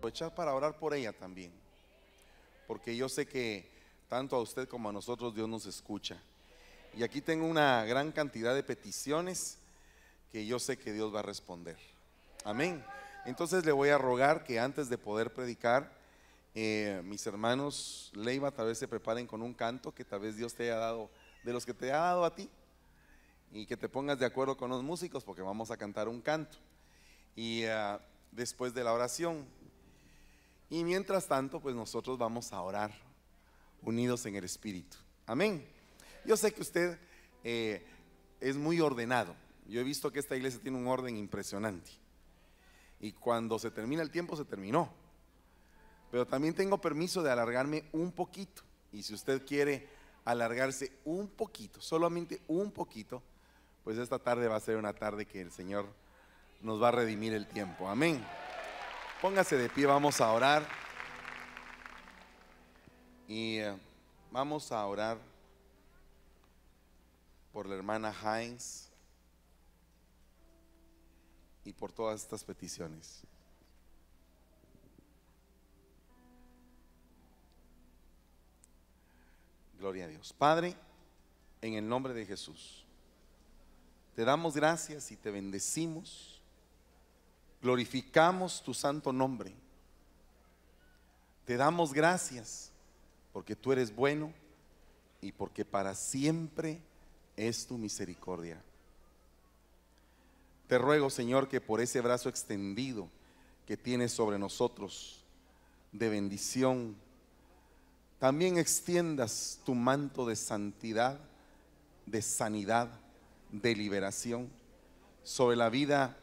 aprovechar para orar por ella también. Porque yo sé que tanto a usted como a nosotros Dios nos escucha. Y aquí tengo una gran cantidad de peticiones que yo sé que Dios va a responder. Amén. Entonces le voy a rogar que antes de poder predicar, eh, mis hermanos Leiva tal vez se preparen con un canto que tal vez Dios te haya dado, de los que te ha dado a ti, y que te pongas de acuerdo con los músicos porque vamos a cantar un canto. Y ah, después de la oración, y mientras tanto, pues nosotros vamos a orar unidos en el Espíritu. Amén. Yo sé que usted eh, es muy ordenado. Yo he visto que esta iglesia tiene un orden impresionante. Y cuando se termina el tiempo, se terminó. Pero también tengo permiso de alargarme un poquito. Y si usted quiere alargarse un poquito, solamente un poquito, pues esta tarde va a ser una tarde que el Señor nos va a redimir el tiempo. Amén. Póngase de pie, vamos a orar. Y eh, vamos a orar por la hermana Heinz y por todas estas peticiones. Gloria a Dios. Padre, en el nombre de Jesús, te damos gracias y te bendecimos. Glorificamos tu santo nombre. Te damos gracias porque tú eres bueno y porque para siempre es tu misericordia. Te ruego, Señor, que por ese brazo extendido que tienes sobre nosotros de bendición, también extiendas tu manto de santidad, de sanidad, de liberación sobre la vida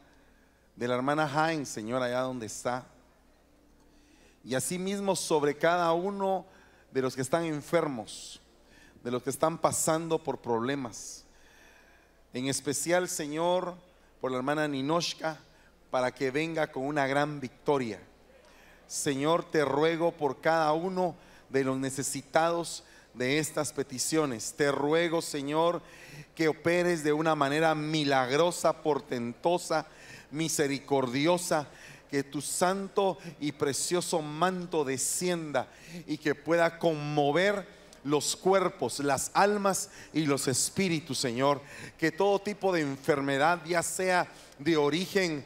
de la hermana Jaén, Señor, allá donde está. Y asimismo sobre cada uno de los que están enfermos, de los que están pasando por problemas. En especial, Señor, por la hermana Ninoshka para que venga con una gran victoria. Señor, te ruego por cada uno de los necesitados de estas peticiones. Te ruego, Señor, que operes de una manera milagrosa, portentosa, misericordiosa, que tu santo y precioso manto descienda y que pueda conmover los cuerpos, las almas y los espíritus, Señor. Que todo tipo de enfermedad, ya sea de origen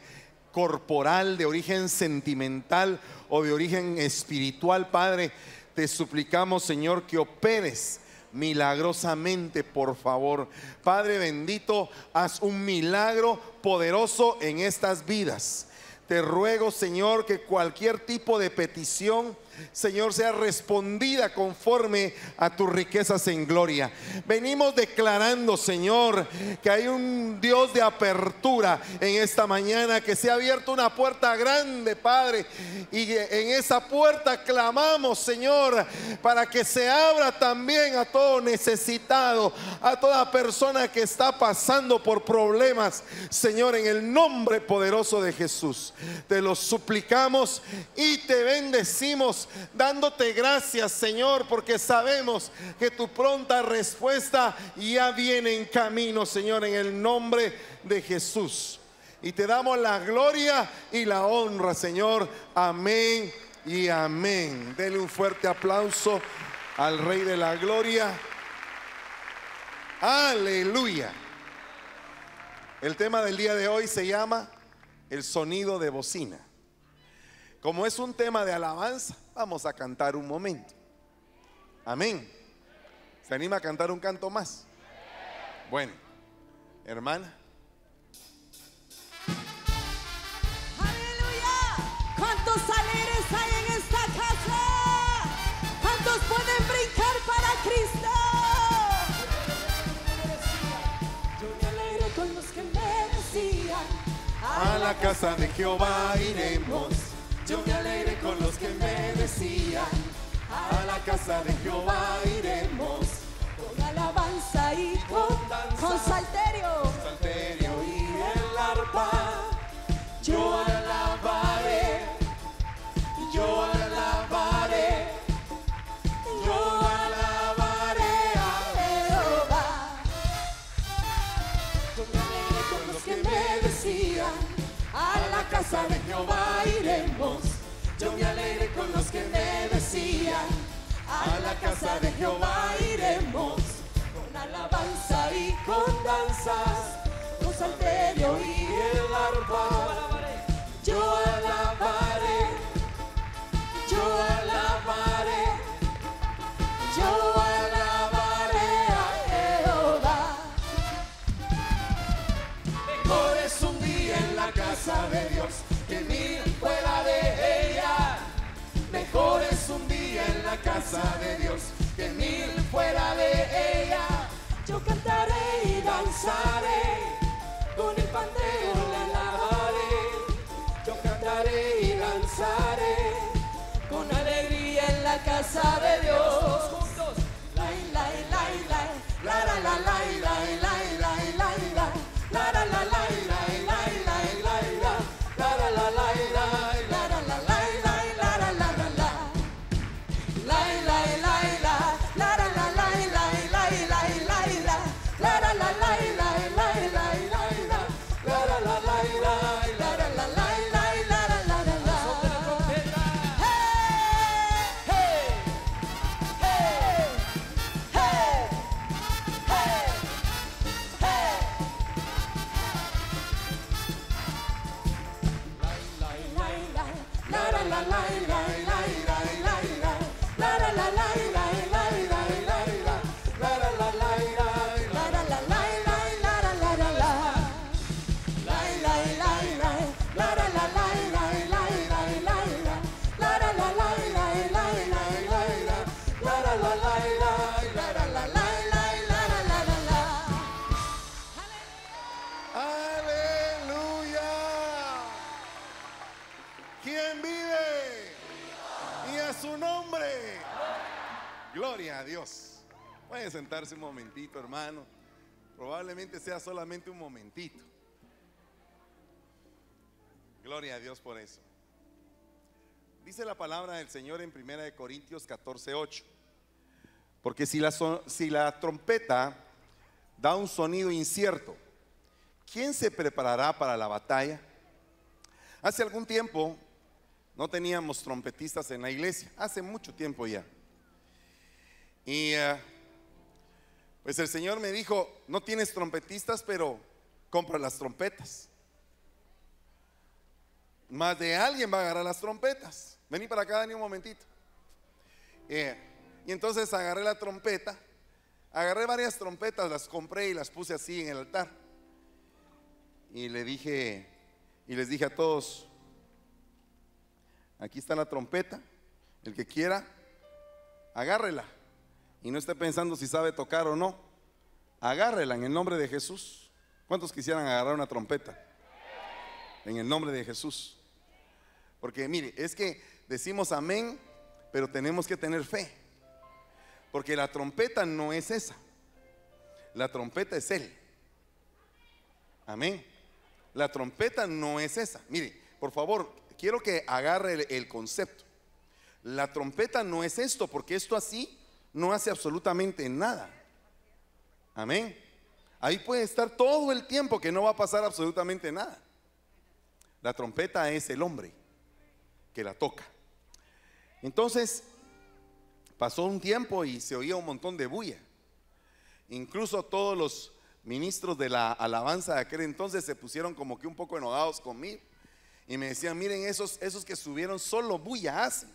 corporal, de origen sentimental o de origen espiritual, Padre, te suplicamos, Señor, que operes milagrosamente, por favor. Padre bendito, haz un milagro poderoso en estas vidas. Te ruego, Señor, que cualquier tipo de petición Señor, sea respondida conforme a tus riquezas en gloria. Venimos declarando, Señor, que hay un Dios de apertura en esta mañana, que se ha abierto una puerta grande, Padre, y en esa puerta clamamos, Señor, para que se abra también a todo necesitado, a toda persona que está pasando por problemas, Señor, en el nombre poderoso de Jesús. Te lo suplicamos y te bendecimos dándote gracias, Señor, porque sabemos que tu pronta respuesta ya viene en camino, Señor, en el nombre de Jesús. Y te damos la gloria y la honra, Señor. Amén y amén. Dele un fuerte aplauso al Rey de la Gloria. Aleluya. El tema del día de hoy se llama el sonido de bocina. Como es un tema de alabanza, vamos a cantar un momento. Amén. ¿Se anima a cantar un canto más? Bueno, hermana. Aleluya. ¿Cuántos alegres hay en esta casa? ¿Cuántos pueden brincar para Cristo? Yo me alegro con los que me decían. A la casa de Jehová iremos. Yo me alegré con los que me decían, a la casa de Jehová iremos, con alabanza y con, con salterio, Salterio y el arpa. Yo alabaré, yo alabaré, yo alabaré a Jehová. Yo me alegré con los que me decían, a la casa de Jehová iremos. Yo me alegré con los que me decían, a la casa de Jehová iremos, con alabanza y con danzas, con salterio y casa de Dios que mil fuera de ella. Yo cantaré y danzaré, con el pandero la alabaré. Yo cantaré y danzaré, con alegría en la casa de Dios. Juntos, la la la la la la la la la la la la hermano. Probablemente sea solamente un momentito. Gloria a Dios por eso. Dice la palabra del Señor en 1 Corintios 14, 8. Porque si la, si la trompeta da un sonido incierto, ¿quién se preparará para la batalla? Hace algún tiempo no teníamos trompetistas en la iglesia, hace mucho tiempo ya. Y eh, pues el Señor me dijo, no tienes trompetistas, pero compra las trompetas. Más de alguien va a agarrar las trompetas. Vení para acá, Dani, un momentito. Eh, y entonces agarré la trompeta, agarré varias trompetas, las compré y las puse así en el altar. Y le dije, y les dije a todos, aquí está la trompeta, el que quiera, agárrela. Y no esté pensando si sabe tocar o no. Agárrela en el nombre de Jesús. ¿Cuántos quisieran agarrar una trompeta? En el nombre de Jesús. Porque mire, es que decimos amén, pero tenemos que tener fe. Porque la trompeta no es esa. La trompeta es Él. Amén. La trompeta no es esa. Mire, por favor, quiero que agarre el, el concepto. La trompeta no es esto, porque esto así no hace absolutamente nada. Amén. Ahí puede estar todo el tiempo que no va a pasar absolutamente nada. La trompeta es el hombre que la toca. Entonces, pasó un tiempo y se oía un montón de bulla. Incluso todos los ministros de la alabanza de aquel entonces se pusieron como que un poco enojados conmigo. Y me decían, miren, esos, esos que subieron solo bulla hacen.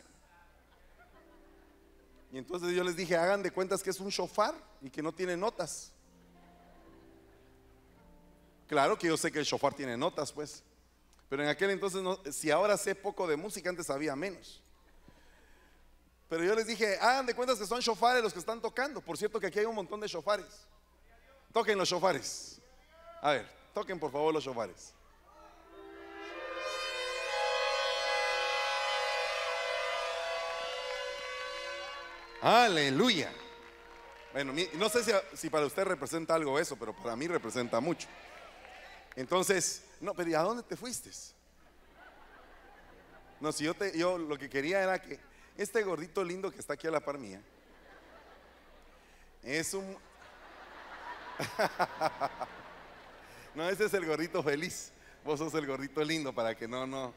Y entonces yo les dije, hagan de cuentas que es un shofar y que no tiene notas. Claro que yo sé que el shofar tiene notas, pues. Pero en aquel entonces, no- si ahora sé poco de música, antes sabía menos. Pero yo les dije, hagan de cuentas que son shofares los que están tocando. Por cierto que aquí hay un montón de shofares. Toquen los shofares. A ver, toquen por favor los shofares. Aleluya. Bueno, no sé si, para usted representa algo eso, pero para mí representa mucho. Entonces, no, pero ¿y a dónde te fuiste? No, si yo, te, yo lo que quería era que este gordito lindo que está aquí a la par mía es un. no, ese es el gordito feliz. Vos sos el gordito lindo para que no, no.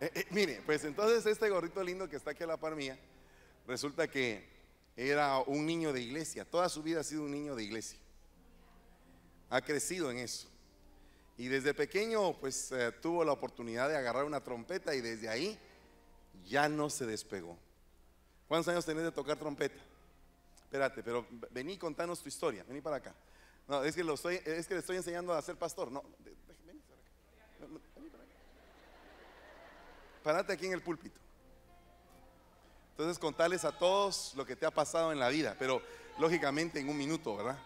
Eh, eh, mire, pues entonces este gorrito lindo que está aquí a la par mía, resulta que era un niño de iglesia. Toda su vida ha sido un niño de iglesia. Ha crecido en eso. Y desde pequeño, pues eh, tuvo la oportunidad de agarrar una trompeta y desde ahí ya no se despegó. ¿Cuántos años tenés de tocar trompeta? Espérate, pero vení contanos tu historia. Vení para acá. No, es que, es que le estoy enseñando a ser pastor. No, vení para acá. Vení para acá. Parate aquí en el púlpito. Entonces contarles a todos lo que te ha pasado en la vida, pero lógicamente en un minuto, ¿verdad?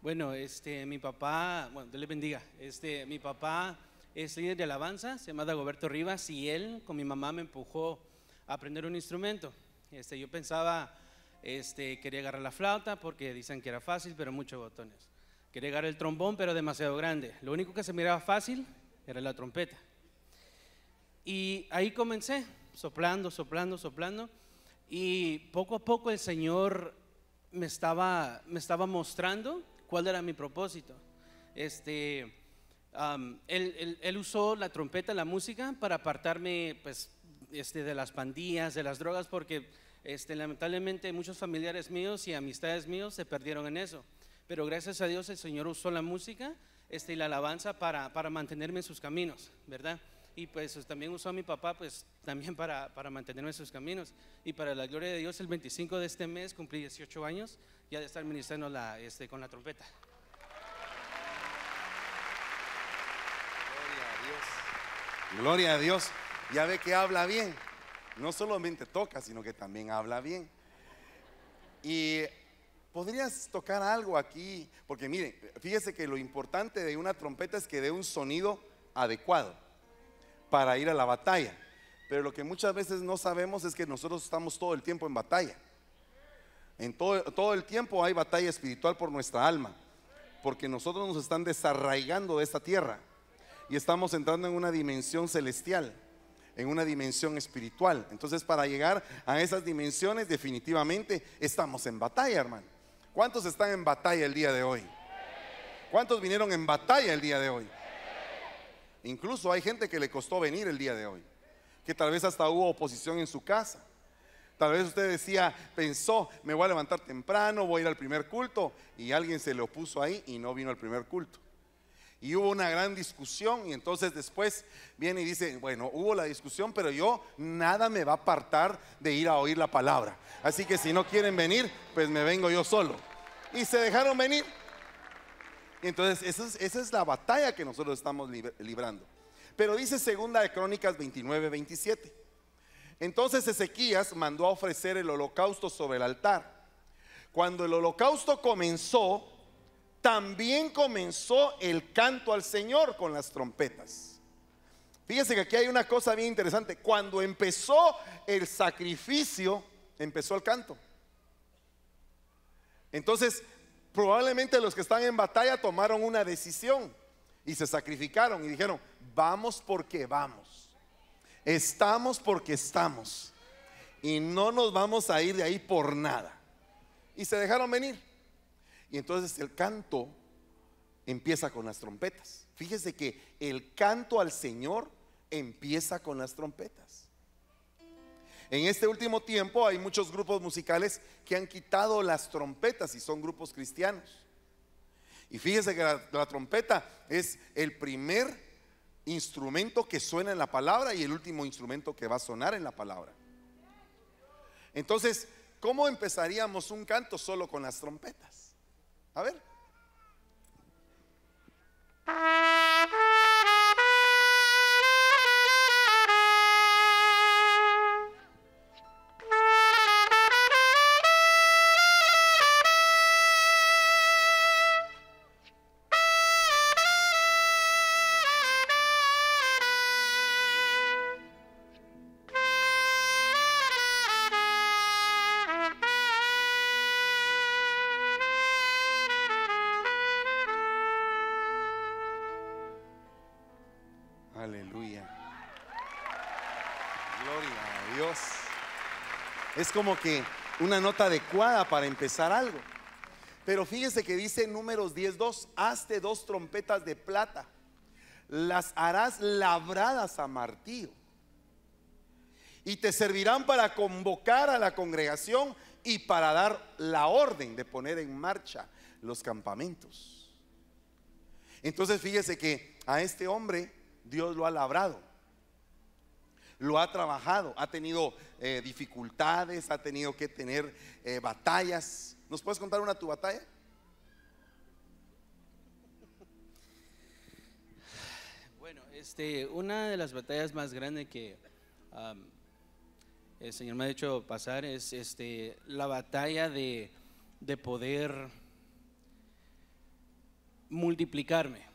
Bueno, este, mi papá, bueno, Dios le bendiga. Este, mi papá es líder de alabanza, se llama Dagoberto Rivas, y él con mi mamá me empujó a aprender un instrumento. Este, yo pensaba, este, quería agarrar la flauta porque dicen que era fácil, pero muchos botones. Quería agarrar el trombón, pero demasiado grande. Lo único que se miraba fácil era la trompeta. Y ahí comencé, soplando, soplando, soplando. Y poco a poco el Señor me estaba, me estaba mostrando cuál era mi propósito. Este, um, él, él- usó la trompeta, la música, para apartarme pues, este, de las pandillas, de las drogas, porque este, lamentablemente muchos familiares míos y amistades míos se perdieron en eso. Pero gracias a Dios el Señor usó la música este, y la alabanza para, para mantenerme en sus caminos, ¿verdad? Y pues también usó a mi papá, pues también para, para mantenerme en sus caminos. Y para la gloria de Dios, el 25 de este mes cumplí 18 años ya de estar ministrando la, este, con la trompeta. Gloria a Dios. Gloria a Dios. Ya ve que habla bien. No solamente toca, sino que también habla bien. Y podrías tocar algo aquí, porque miren, fíjese que lo importante de una trompeta es que dé un sonido adecuado para ir a la batalla. Pero lo que muchas veces no sabemos es que nosotros estamos todo el tiempo en batalla. En todo, todo el tiempo hay batalla espiritual por nuestra alma, porque nosotros nos están desarraigando de esta tierra y estamos entrando en una dimensión celestial, en una dimensión espiritual. Entonces, para llegar a esas dimensiones, definitivamente estamos en batalla, hermano. ¿Cuántos están en batalla el día de hoy? ¿Cuántos vinieron en batalla el día de hoy? Incluso hay gente que le costó venir el día de hoy, que tal vez hasta hubo oposición en su casa. Tal vez usted decía, pensó, me voy a levantar temprano, voy a ir al primer culto, y alguien se le opuso ahí y no vino al primer culto. Y hubo una gran discusión y entonces después viene y dice, bueno, hubo la discusión, pero yo nada me va a apartar de ir a oír la palabra. Así que si no quieren venir, pues me vengo yo solo. Y se dejaron venir. Entonces esa es, la batalla que nosotros estamos lib- librando. Pero dice segunda de Crónicas 29, 27. Entonces Ezequías mandó a ofrecer el holocausto sobre el altar. Cuando el holocausto comenzó, también comenzó el canto al Señor con las trompetas. Fíjese que aquí hay una cosa bien interesante. Cuando empezó el sacrificio, empezó el canto. Entonces, probablemente los que están en batalla tomaron una decisión y se sacrificaron y dijeron, vamos porque vamos. Estamos porque estamos. Y no nos vamos a ir de ahí por nada. Y se dejaron venir. Y entonces el canto empieza con las trompetas. Fíjese que el canto al Señor empieza con las trompetas. En este último tiempo hay muchos grupos musicales que han quitado las trompetas y son grupos cristianos. Y fíjese que la, trompeta es el primer instrumento que suena en la palabra y el último instrumento que va a sonar en la palabra. Entonces, ¿cómo empezaríamos un canto solo con las trompetas? A ver. Es como que una nota adecuada para empezar algo. Pero fíjese que dice en números 10.2, hazte dos trompetas de plata. las harás labradas a martillo y te servirán para convocar a la congregación y para dar la orden de poner en marcha los campamentos. Entonces fíjese que a este hombre Dios lo ha labrado, lo ha trabajado, ha tenido eh, dificultades, ha tenido que tener eh, batallas. ¿Nos puedes contar una tu batalla? Bueno, este, una de las batallas más grandes que el Señor me ha hecho pasar es este, la batalla de, de poder multiplicarme.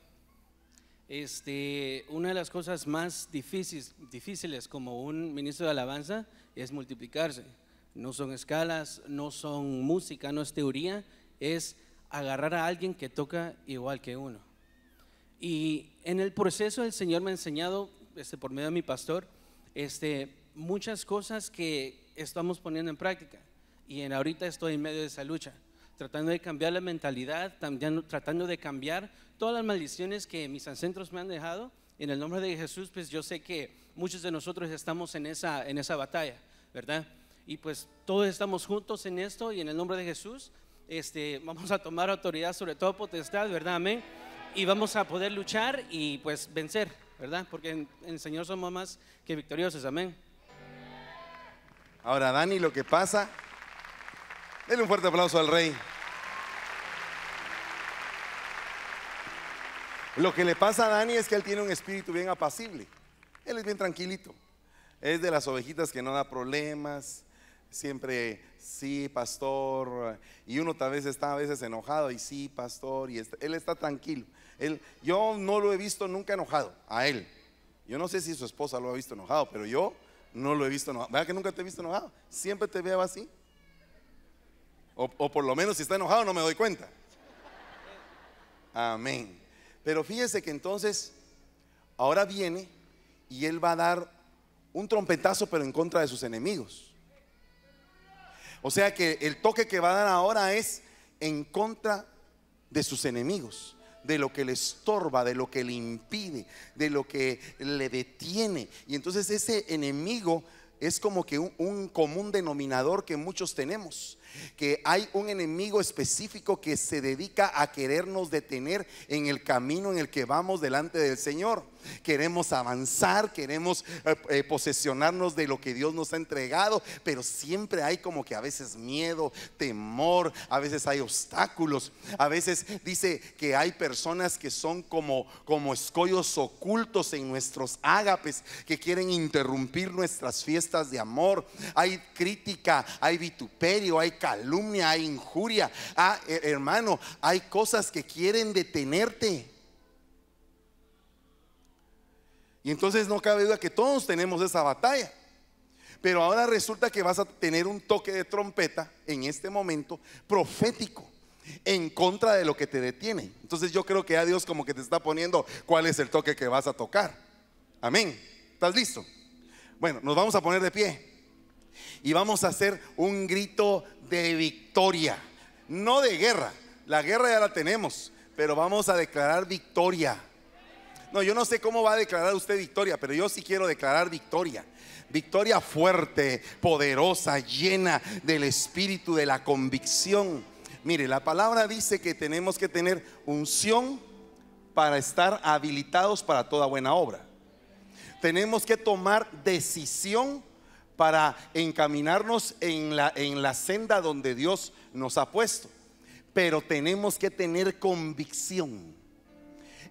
Este, una de las cosas más difíciles, difíciles como un ministro de alabanza es multiplicarse. No son escalas, no son música, no es teoría, es agarrar a alguien que toca igual que uno. Y en el proceso el Señor me ha enseñado, este, por medio de mi pastor, este, muchas cosas que estamos poniendo en práctica. Y en ahorita estoy en medio de esa lucha, tratando de cambiar la mentalidad, tratando de cambiar todas las maldiciones que mis ancestros me han dejado. En el nombre de Jesús, pues yo sé que muchos de nosotros estamos en esa, en esa batalla, ¿verdad? Y pues todos estamos juntos en esto y en el nombre de Jesús, este, vamos a tomar autoridad sobre todo potestad, ¿verdad? Amén. Y vamos a poder luchar y pues vencer, ¿verdad? Porque en, en el Señor somos más que victoriosos, amén. Ahora, Dani, lo que pasa, denle un fuerte aplauso al rey. Lo que le pasa a Dani es que él tiene un espíritu bien apacible. Él es bien tranquilito. Es de las ovejitas que no da problemas. Siempre, sí, pastor. Y uno tal vez está a veces enojado y sí, pastor. Y él está tranquilo. Yo no lo he visto nunca enojado a él. Yo no sé si su esposa lo ha visto enojado, pero yo no lo he visto enojado. ¿Verdad que nunca te he visto enojado? Siempre te veo así. O por lo menos si está enojado no me doy cuenta. Amén. Pero fíjese que entonces, ahora viene y él va a dar un trompetazo, pero en contra de sus enemigos. O sea que el toque que va a dar ahora es en contra de sus enemigos de lo que le estorba, de lo que le impide, de lo que le detiene. Y entonces ese enemigo es como que un, común denominador que muchos tenemos que hay un enemigo específico que se dedica a querernos detener en el camino en el que vamos delante del Señor. Queremos avanzar, queremos eh, eh, posesionarnos de lo que Dios nos ha entregado, pero siempre hay como que a veces miedo, temor, a veces hay obstáculos, a veces dice que hay personas que son como, como escollos ocultos en nuestros ágapes, que quieren interrumpir nuestras fiestas de amor. Hay crítica, hay vituperio, hay calumnia, hay injuria. Ah, hermano, hay cosas que quieren detenerte. Y entonces no cabe duda que todos tenemos esa batalla. Pero ahora resulta que vas a tener un toque de trompeta en este momento profético en contra de lo que te detiene. Entonces yo creo que a Dios como que te está poniendo cuál es el toque que vas a tocar. Amén. ¿Estás listo? Bueno, nos vamos a poner de pie y vamos a hacer un grito de victoria, no de guerra. La guerra ya la tenemos, pero vamos a declarar victoria. No, yo no sé cómo va a declarar usted victoria, pero yo sí quiero declarar victoria. Victoria fuerte, poderosa, llena del espíritu de la convicción. Mire, la palabra dice que tenemos que tener unción para estar habilitados para toda buena obra. Tenemos que tomar decisión para encaminarnos en la, en la senda donde Dios nos ha puesto. Pero tenemos que tener convicción.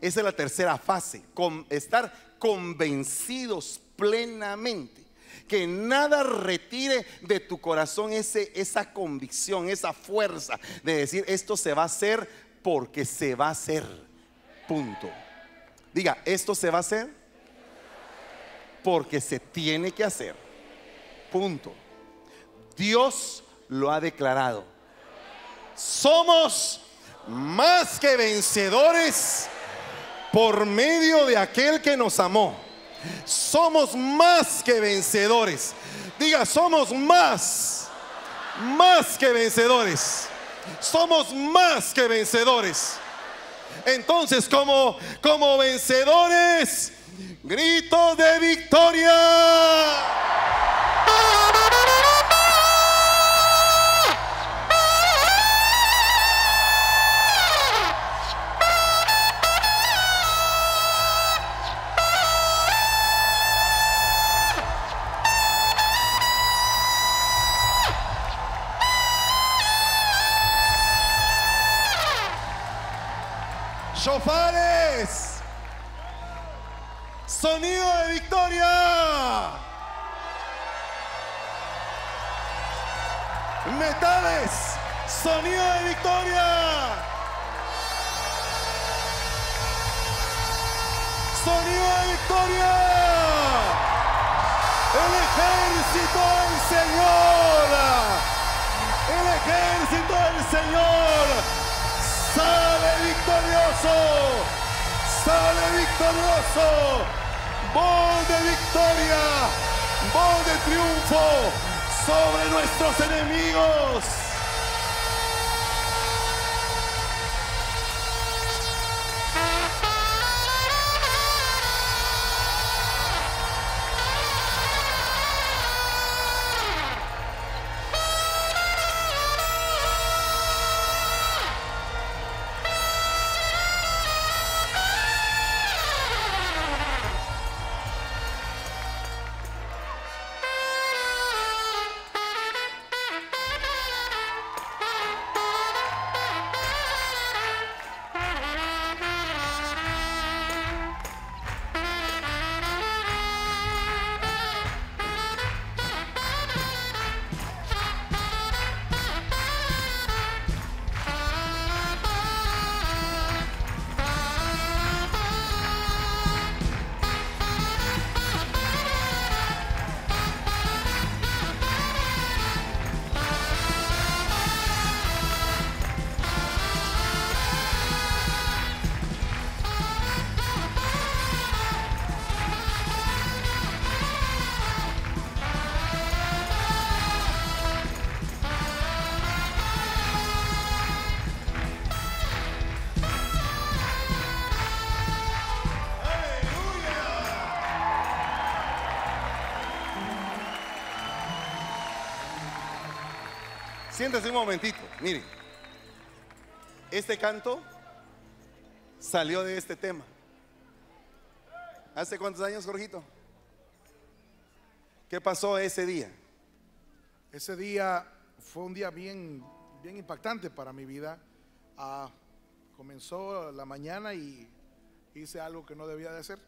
Esa es la tercera fase, estar convencidos plenamente. Que nada retire de tu corazón ese, esa convicción, esa fuerza de decir esto se va a hacer porque se va a hacer. Punto. Diga, esto se va a hacer porque se tiene que hacer. Punto. Dios lo ha declarado. Somos más que vencedores por medio de aquel que nos amó. Somos más que vencedores. Diga, somos más, más que vencedores. Somos más que vencedores. Entonces, como, como vencedores, grito de victoria. Chofares. Sonido de victoria. Metales. Sonido de victoria. Sonido de victoria. El ejército del Señor. El ejército del Señor sale victorioso, sale victorioso, voz de victoria, voz de triunfo sobre nuestros enemigos. Siéntese un momentito. Miren, este canto salió de este tema. ¿Hace cuántos años, Jorgito? ¿Qué pasó ese día? Ese día fue un día bien, bien impactante para mi vida. Ah, comenzó la mañana y hice algo que no debía de hacer.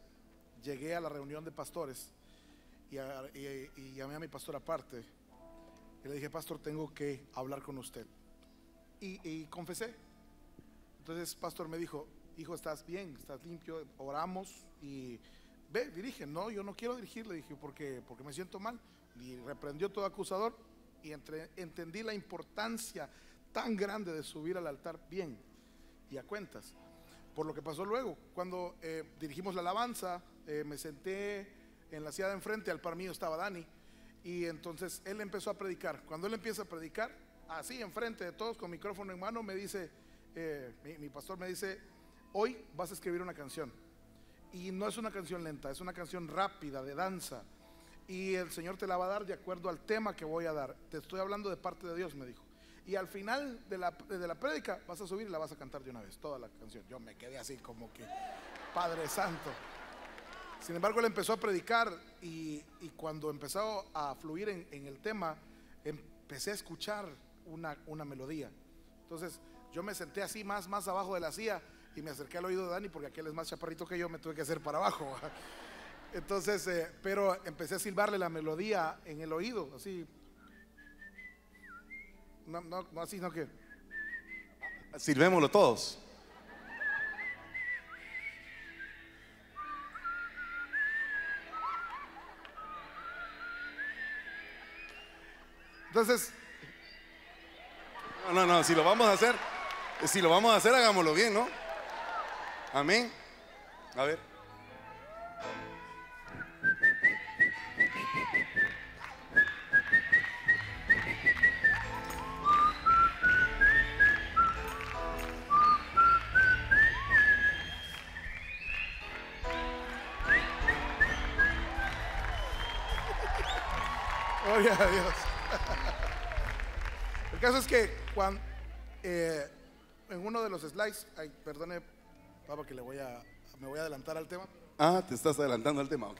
Llegué a la reunión de pastores y, y llamé a mi pastor aparte le dije, pastor, tengo que hablar con usted. Y, confesé. Entonces, pastor me dijo, hijo, estás bien, estás limpio, oramos y ve, dirige. No, yo no quiero dirigir, le dije, porque, porque me siento mal. Y reprendió todo acusador y entre, entendí la importancia tan grande de subir al altar bien y a cuentas. Por lo que pasó luego, cuando eh, dirigimos la alabanza, eh, me senté en la silla de enfrente, al par mío estaba Dani y entonces él empezó a predicar. Cuando él empieza a predicar, así enfrente de todos, con micrófono en mano, me dice, eh, mi, pastor me dice, hoy vas a escribir una canción. Y no es una canción lenta, es una canción rápida, de danza. Y el Señor te la va a dar de acuerdo al tema que voy a dar. Te estoy hablando de parte de Dios, me dijo. Y al final de la, de la prédica vas a subir y la vas a cantar de una vez, toda la canción. Yo me quedé así como que, Padre Santo. Sin embargo, él empezó a predicar y, cuando empezó a fluir en, el tema, empecé a escuchar una, una, melodía. Entonces, yo me senté así más, más abajo de la silla y me acerqué al oído de Dani porque aquel es más chaparrito que yo, me tuve que hacer para abajo. Entonces, eh, pero empecé a silbarle la melodía en el oído, así. No, no, no así, no que. Silvémoslo todos. Entonces, no, no, no, si lo vamos a hacer, si lo vamos a hacer, hagámoslo bien, ¿no? Amén. A ver. Gloria a el caso es que cuando, eh, en uno de los slides, ay, perdone, papá, que le voy a, me voy a adelantar al tema. Ah, te estás adelantando al tema, ok.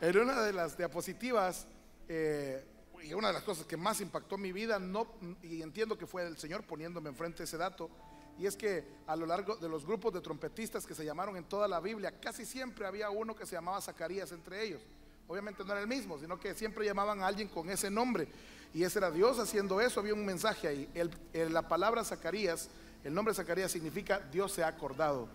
En una de las diapositivas, eh, y una de las cosas que más impactó mi vida, no, y entiendo que fue el Señor poniéndome enfrente ese dato, y es que a lo largo de los grupos de trompetistas que se llamaron en toda la Biblia, casi siempre había uno que se llamaba Zacarías entre ellos. Obviamente no era el mismo, sino que siempre llamaban a alguien con ese nombre. Y ese era Dios haciendo eso, había un mensaje ahí. La palabra Zacarías, el nombre Zacarías significa Dios se ha acordado.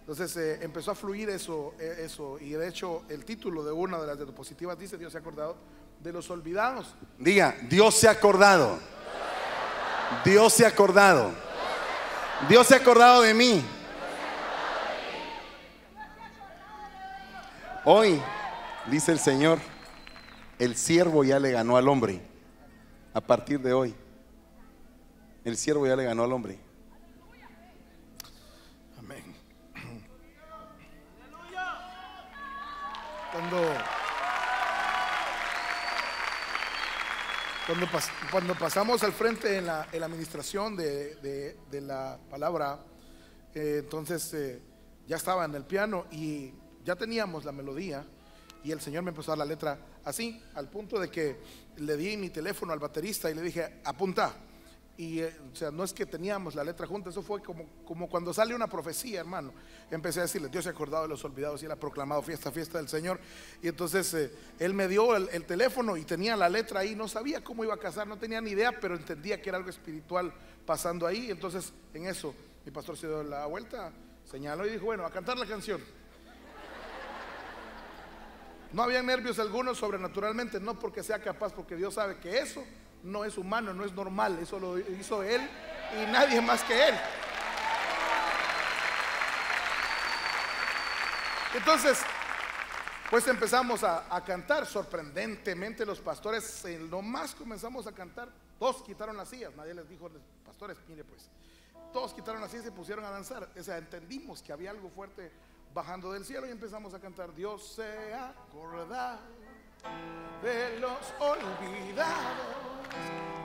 Entonces eh, empezó a fluir eso, eh, eso, y de hecho el título de una de las diapositivas dice Dios se ha acordado de los olvidados. Diga, Dios se ha acordado. Dios se ha acordado. Dios se ha acordado de mí. Hoy, dice el Señor, el siervo ya le ganó al hombre. A partir de hoy, el siervo ya le ganó al hombre. Amén. Cuando, cuando, cuando pasamos al frente en la, administración de la palabra, eh, entonces eh, ya estaba en el piano y ya teníamos la melodía y el Señor me empezó a dar la letra así, al punto de que le di mi teléfono al baterista y le dije, apunta. Y, eh, o sea, no es que teníamos la letra junta, eso fue como, como cuando sale una profecía, hermano. Empecé a decirle, Dios se ha acordado de los olvidados y él ha proclamado fiesta, fiesta del Señor. Y entonces eh, él me dio el, el teléfono y tenía la letra ahí, no sabía cómo iba a casar, no tenía ni idea, pero entendía que era algo espiritual pasando ahí. Entonces, en eso, mi pastor se dio la vuelta, señaló y dijo, bueno, a cantar la canción. No había nervios algunos sobrenaturalmente, no porque sea capaz, porque Dios sabe que eso no es humano, no es normal, eso lo hizo Él y nadie más que Él. Entonces, pues empezamos a, a cantar, sorprendentemente los pastores, en lo más comenzamos a cantar, todos quitaron las sillas, nadie les dijo, pastores, mire pues, todos quitaron las sillas y se pusieron a danzar, o sea, entendimos que había algo fuerte bajando del cielo y empezamos a cantar, Dios se ha acordado de los olvidados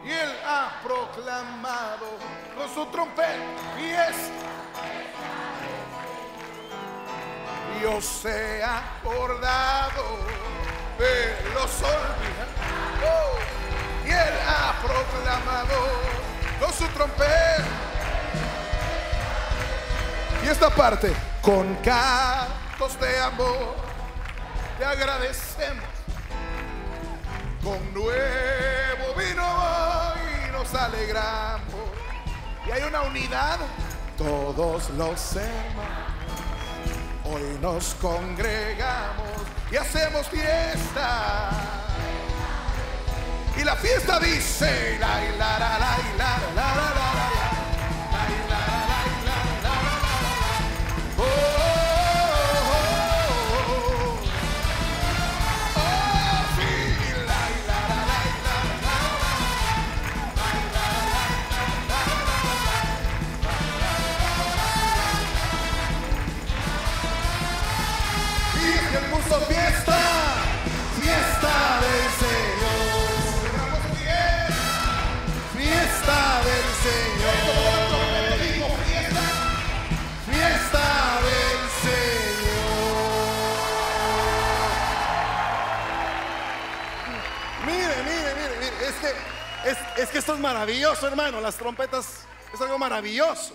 y Él ha proclamado con su trompeta fiesta. Dios se ha acordado de los olvidados y Él ha proclamado con su trompeta. Y esta parte, con cantos de amor, te agradecemos. Con nuevo vino hoy nos alegramos. Y hay una unidad, todos los hermanos. Hoy nos congregamos y hacemos fiesta. Y la fiesta dice, la, la, la, la, la, la, la. La, fiesta, fiesta del Señor. Fiesta, del Señor. Fiesta, del Señor. Mire, mire, mire, mire. Es que, es que esto es maravilloso, hermano. Las trompetas es algo maravilloso.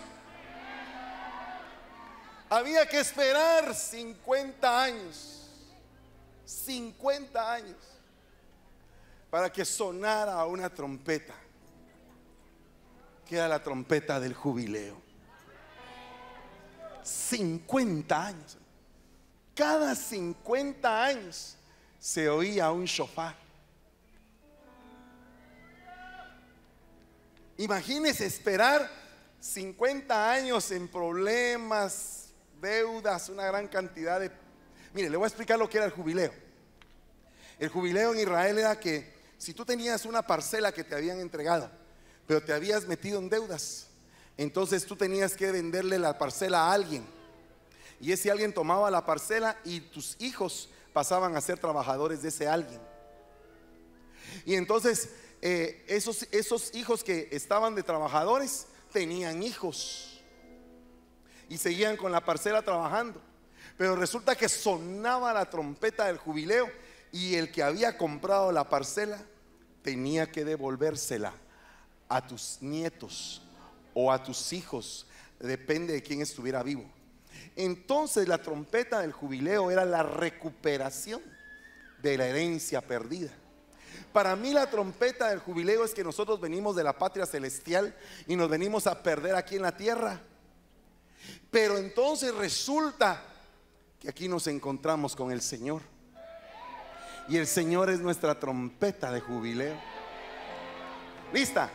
Había que esperar 50 años. 50 años. Para que sonara una trompeta. Que era la trompeta del jubileo. 50 años. Cada 50 años se oía un shofar. Imagínese esperar 50 años en problemas, deudas, una gran cantidad de... Mire, le voy a explicar lo que era el jubileo. El jubileo en Israel era que si tú tenías una parcela que te habían entregado, pero te habías metido en deudas, entonces tú tenías que venderle la parcela a alguien. Y ese alguien tomaba la parcela y tus hijos pasaban a ser trabajadores de ese alguien. Y entonces eh, esos, esos hijos que estaban de trabajadores tenían hijos y seguían con la parcela trabajando. Pero resulta que sonaba la trompeta del jubileo y el que había comprado la parcela tenía que devolvérsela a tus nietos o a tus hijos, depende de quién estuviera vivo. Entonces la trompeta del jubileo era la recuperación de la herencia perdida. Para mí la trompeta del jubileo es que nosotros venimos de la patria celestial y nos venimos a perder aquí en la tierra. Pero entonces resulta aquí nos encontramos con el Señor. Y el Señor es nuestra trompeta de jubileo. ¿Lista?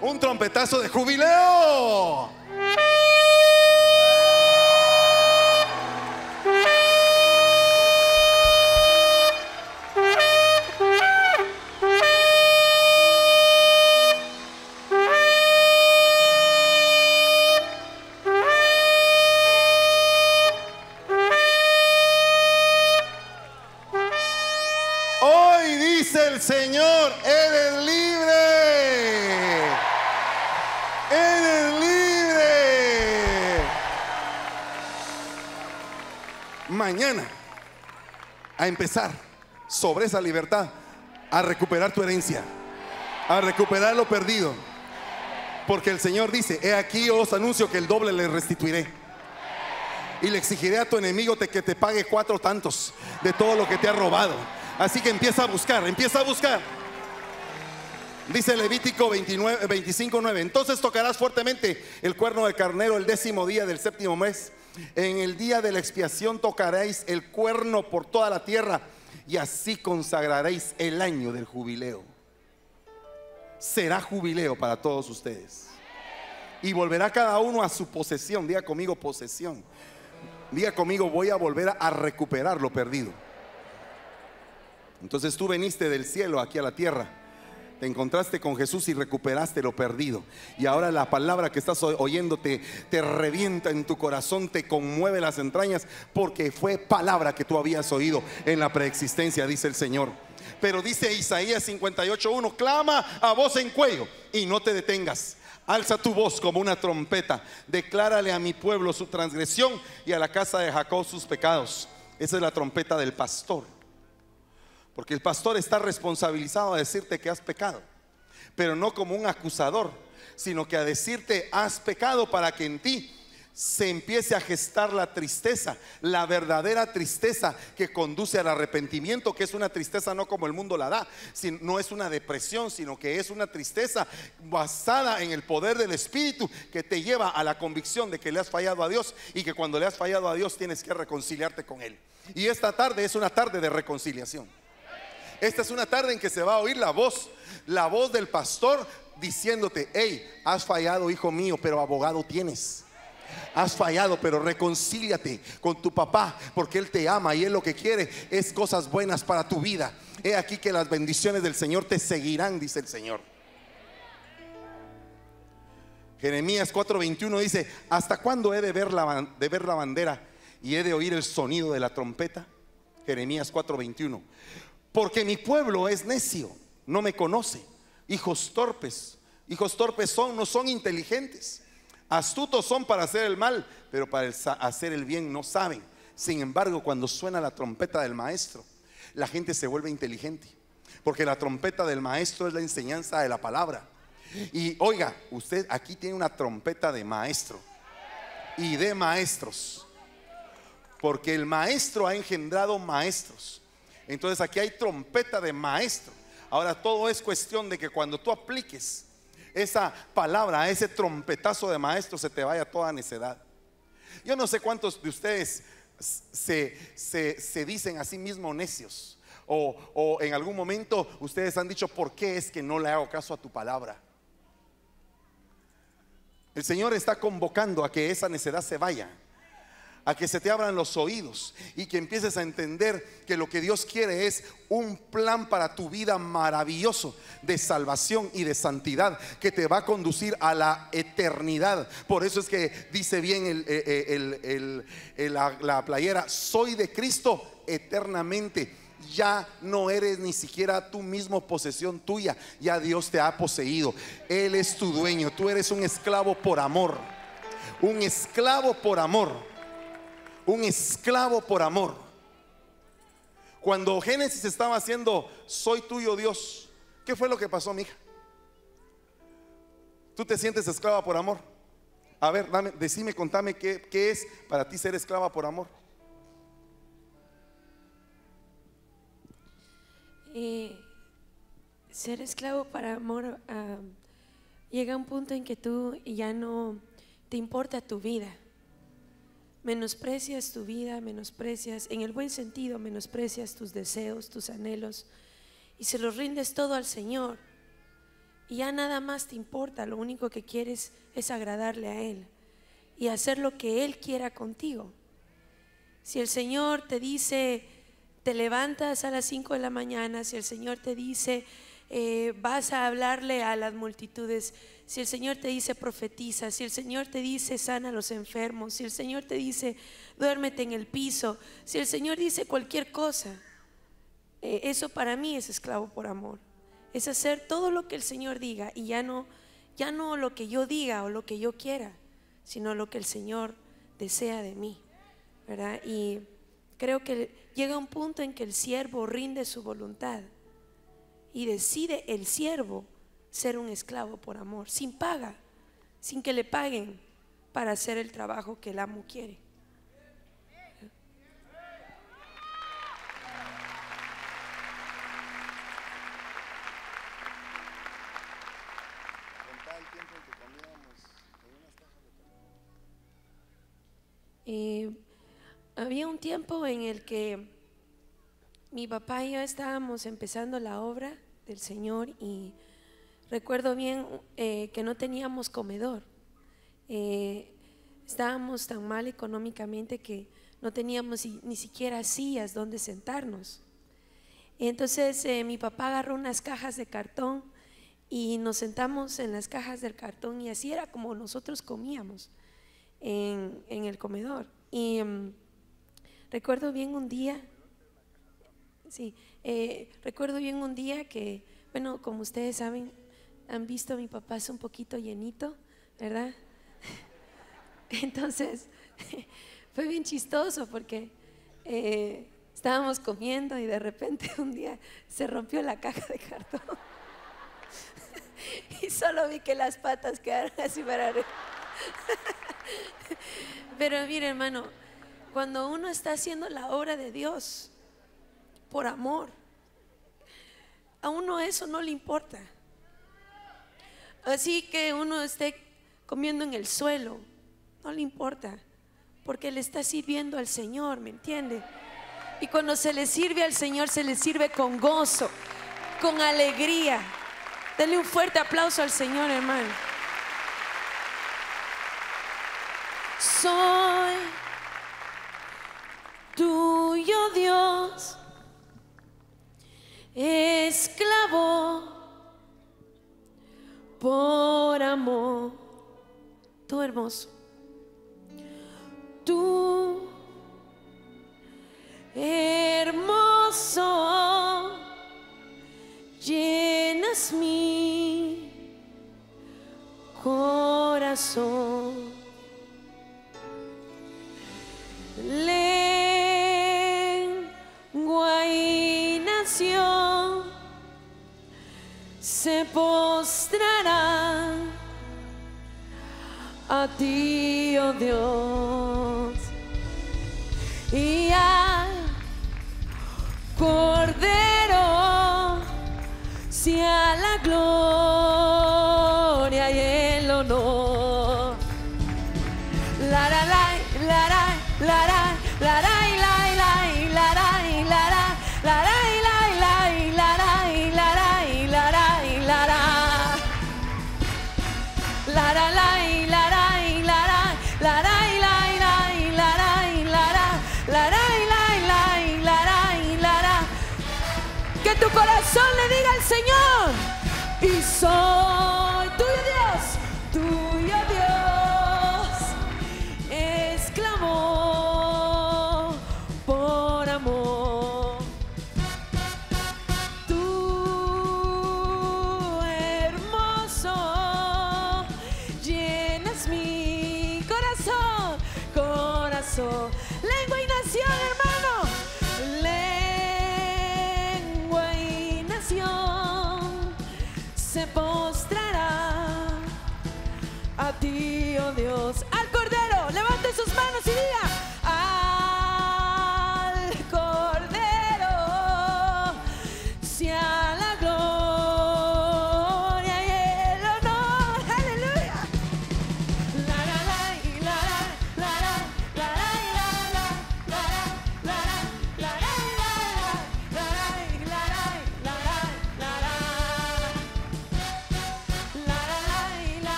Un trompetazo de jubileo. Sobre esa libertad a recuperar tu herencia, a recuperar lo perdido. Porque el Señor dice, he aquí os anuncio que el doble le restituiré. Y le exigiré a tu enemigo que te pague cuatro tantos de todo lo que te ha robado. Así que empieza a buscar, empieza a buscar. Dice Levítico 29, 25, 9. Entonces tocarás fuertemente el cuerno del carnero el décimo día del séptimo mes. En el día de la expiación tocaréis el cuerno por toda la tierra y así consagraréis el año del jubileo. Será jubileo para todos ustedes. Y volverá cada uno a su posesión. Diga conmigo posesión. Diga conmigo voy a volver a recuperar lo perdido. Entonces tú veniste del cielo aquí a la tierra. Te encontraste con Jesús y recuperaste lo perdido. Y ahora la palabra que estás oyendo te, te revienta en tu corazón, te conmueve las entrañas, porque fue palabra que tú habías oído en la preexistencia, dice el Señor. Pero dice Isaías 58.1, clama a voz en cuello y no te detengas. Alza tu voz como una trompeta. Declárale a mi pueblo su transgresión y a la casa de Jacob sus pecados. Esa es la trompeta del pastor. Porque el pastor está responsabilizado a decirte que has pecado, pero no como un acusador, sino que a decirte has pecado para que en ti se empiece a gestar la tristeza, la verdadera tristeza que conduce al arrepentimiento, que es una tristeza no como el mundo la da, sin- no es una depresión, sino que es una tristeza basada en el poder del Espíritu que te lleva a la convicción de que le has fallado a Dios y que cuando le has fallado a Dios tienes que reconciliarte con Él. Y esta tarde es una tarde de reconciliación. Esta es una tarde en que se va a oír la voz, la voz del pastor diciéndote, hey, has fallado, hijo mío, pero abogado tienes. Has fallado, pero reconcíliate con tu papá, porque Él te ama y Él lo que quiere es cosas buenas para tu vida. He aquí que las bendiciones del Señor te seguirán, dice el Señor. Jeremías 4:21 dice, ¿hasta cuándo he de ver, la, de ver la bandera y he de oír el sonido de la trompeta? Jeremías 4:21. Porque mi pueblo es necio, no me conoce. Hijos torpes, hijos torpes son, no son inteligentes. Astutos son para hacer el mal, pero para hacer el bien no saben. Sin embargo, cuando suena la trompeta del maestro, la gente se vuelve inteligente. Porque la trompeta del maestro es la enseñanza de la palabra. Y oiga, usted aquí tiene una trompeta de maestro y de maestros. Porque el maestro ha engendrado maestros. Entonces aquí hay trompeta de maestro. Ahora todo es cuestión de que cuando tú apliques esa palabra, ese trompetazo de maestro, se te vaya toda necedad. Yo no sé cuántos de ustedes se, se- dicen a sí mismos necios. O, o en algún momento ustedes han dicho, ¿por qué es que no le hago caso a tu palabra? El Señor está convocando a que esa necedad se vaya, a que se te abran los oídos y que empieces a entender que lo que Dios quiere es un plan para tu vida maravilloso de salvación y de santidad que te va a conducir a la eternidad. Por eso es que dice bien eh, el- la, la playera, soy de Cristo eternamente. ya no eres ni siquiera tú mismo posesión tuya, ya Dios te ha poseído. Él es tu dueño, tú eres un esclavo por amor. Un esclavo por amor. Un esclavo por amor. Cuando Génesis estaba haciendo, soy tuyo Dios, ¿qué fue lo que pasó, mija? ¿Tú te sientes esclava por amor? A ver, dame, decime, contame qué, qué es para ti ser esclava por amor. Eh, ser esclavo para amor ah, llega a un punto en que tú ya no te importa tu vida. Menosprecias tu vida, menosprecias, en el buen sentido, menosprecias tus deseos, tus anhelos y se los rindes todo al Señor. Y ya nada más te importa, lo único que quieres es agradarle a Él y hacer lo que Él quiera contigo. Si el Señor te dice, te levantas a las 5 de la mañana, si el Señor te dice, eh, vas a hablarle a las multitudes, si el Señor te dice profetiza, si el Señor te dice sana a los enfermos, si el Señor te dice duérmete en el piso, si el Señor dice cualquier cosa, eh, eso para mí es esclavo por amor. Es hacer todo lo que el Señor diga y ya no, ya no lo que yo diga o lo que yo quiera, sino lo que el Señor desea de mí. ¿verdad? Y creo que llega un punto en que el siervo rinde su voluntad y decide el siervo ser un esclavo por amor, sin paga, sin que le paguen para hacer el trabajo que el amo quiere. Eh, había un tiempo en el que mi papá y yo estábamos empezando la obra del Señor y recuerdo bien eh, que no teníamos comedor. Eh, estábamos tan mal económicamente que no teníamos ni, siquiera sillas donde sentarnos. Entonces eh, mi papá agarró unas cajas de cartón y nos sentamos en las cajas del cartón y así era como nosotros comíamos en, en el comedor. Y mm, recuerdo bien un día, sí, recuerdo bien un día que, bueno, como ustedes saben, han visto mi papá un poquito llenito, ¿verdad? Entonces, fue bien chistoso porque eh, estábamos comiendo y de repente un día se rompió la caja de cartón. y solo vi que las patas quedaron así para arriba. Pero mire, hermano, cuando uno está haciendo la obra de Dios por amor, a uno eso no le importa. Así que uno esté comiendo en el suelo, no le importa, porque le está sirviendo al Señor, ¿me entiende? Y cuando se le sirve al Señor, se le sirve con gozo, con alegría. Denle un fuerte aplauso al Señor, hermano. Soy tuyo, Dios, esclavo por amor. Tú hermoso. Tú hermoso llenas mi corazón. Lengua y nación se postrarán a ti, oh Dios, y al Cordero sea la gloria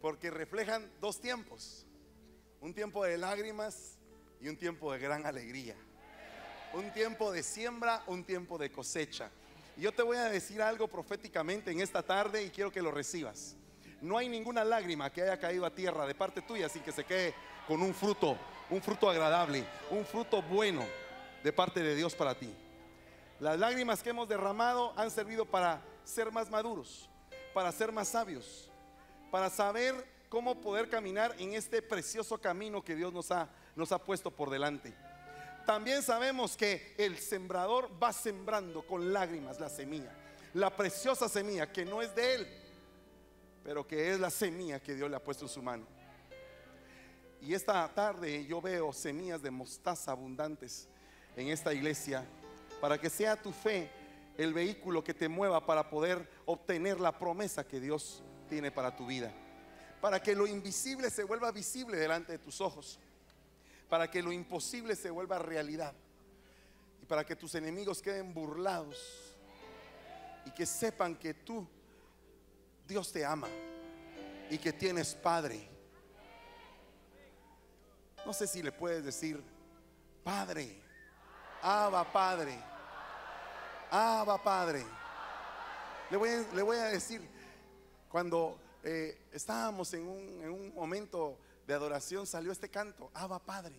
Porque reflejan dos tiempos. Un tiempo de lágrimas y un tiempo de gran alegría. Un tiempo de siembra, un tiempo de cosecha. Y yo te voy a decir algo proféticamente en esta tarde y quiero que lo recibas. No hay ninguna lágrima que haya caído a tierra de parte tuya sin que se quede con un fruto, un fruto agradable, un fruto bueno de parte de Dios para ti. Las lágrimas que hemos derramado han servido para ser más maduros, para ser más sabios, para saber cómo poder caminar en este precioso camino que Dios nos ha, nos ha puesto por delante. También sabemos que el sembrador va sembrando con lágrimas la semilla, la preciosa semilla que no es de él, pero que es la semilla que Dios le ha puesto en su mano. Y esta tarde yo veo semillas de mostaza abundantes en esta iglesia para que sea tu fe el vehículo que te mueva para poder obtener la promesa que Dios tiene para tu vida. Para que lo invisible se vuelva visible delante de tus ojos. Para que lo imposible se vuelva realidad. Y para que tus enemigos queden burlados. Y que sepan que tú, Dios te ama. Y que tienes Padre. No sé si le puedes decir, Padre, Abba Padre, Abba Padre. Le voy, a, decir, cuando eh, estábamos en un, en un momento de adoración, salió este canto, Abba Padre.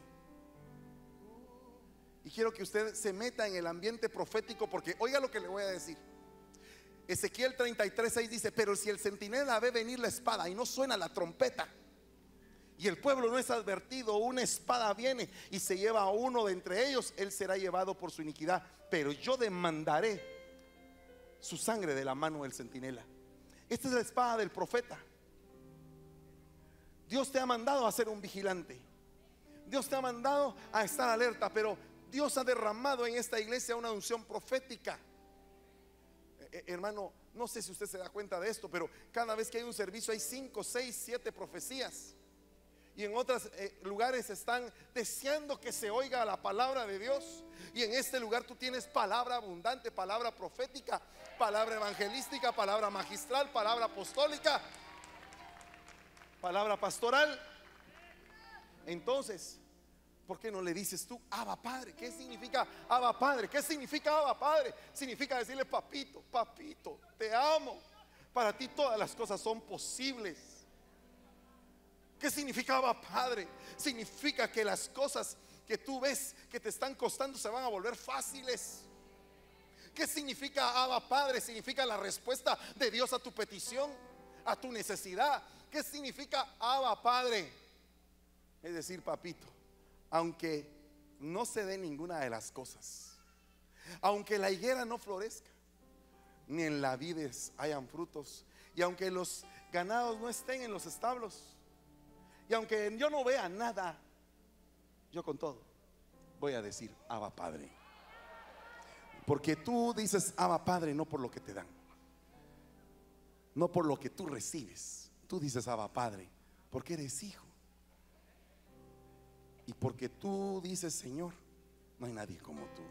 Y quiero que usted se meta en el ambiente profético porque oiga lo que le voy a decir. Ezequiel 33, 6 dice, pero si el centinela ve venir la espada y no suena la trompeta, y el pueblo no es advertido, una espada viene y se lleva a uno de entre ellos, él será llevado por su iniquidad, pero yo demandaré su sangre de la mano del centinela. Esta es la espada del profeta. Dios te ha mandado a ser un vigilante. Dios te ha mandado a estar alerta, pero Dios ha derramado en esta iglesia una unción profética. Eh, hermano, no sé si usted se da cuenta de esto, pero cada vez que hay un servicio hay cinco, seis, siete profecías. Y en otros eh, lugares están deseando que se oiga la palabra de Dios. Y en este lugar tú tienes palabra abundante, palabra profética, palabra evangelística, palabra magistral, palabra apostólica, palabra pastoral. Entonces, ¿por qué no le dices tú, Abba Padre? ¿Qué significa Abba Padre? ¿Qué significa Abba Padre? Significa decirle, papito, papito, te amo. Para ti todas las cosas son posibles. ¿Qué significa Abba Padre? Significa que las cosas que tú ves que te están costando se van a volver fáciles. ¿Qué significa Abba Padre? Significa la respuesta de Dios a tu petición, a tu necesidad. ¿Qué significa Abba Padre? Es decir, papito, aunque no se dé ninguna de las cosas, aunque la higuera no florezca, ni en la vides hayan frutos, y aunque los ganados no estén en los establos, y aunque yo no vea nada, yo con todo voy a decir Abba Padre. Porque tú dices Abba Padre no por lo que te dan, no por lo que tú recibes. Tú dices Abba Padre porque eres hijo. Y porque tú dices Señor, no hay nadie como tú.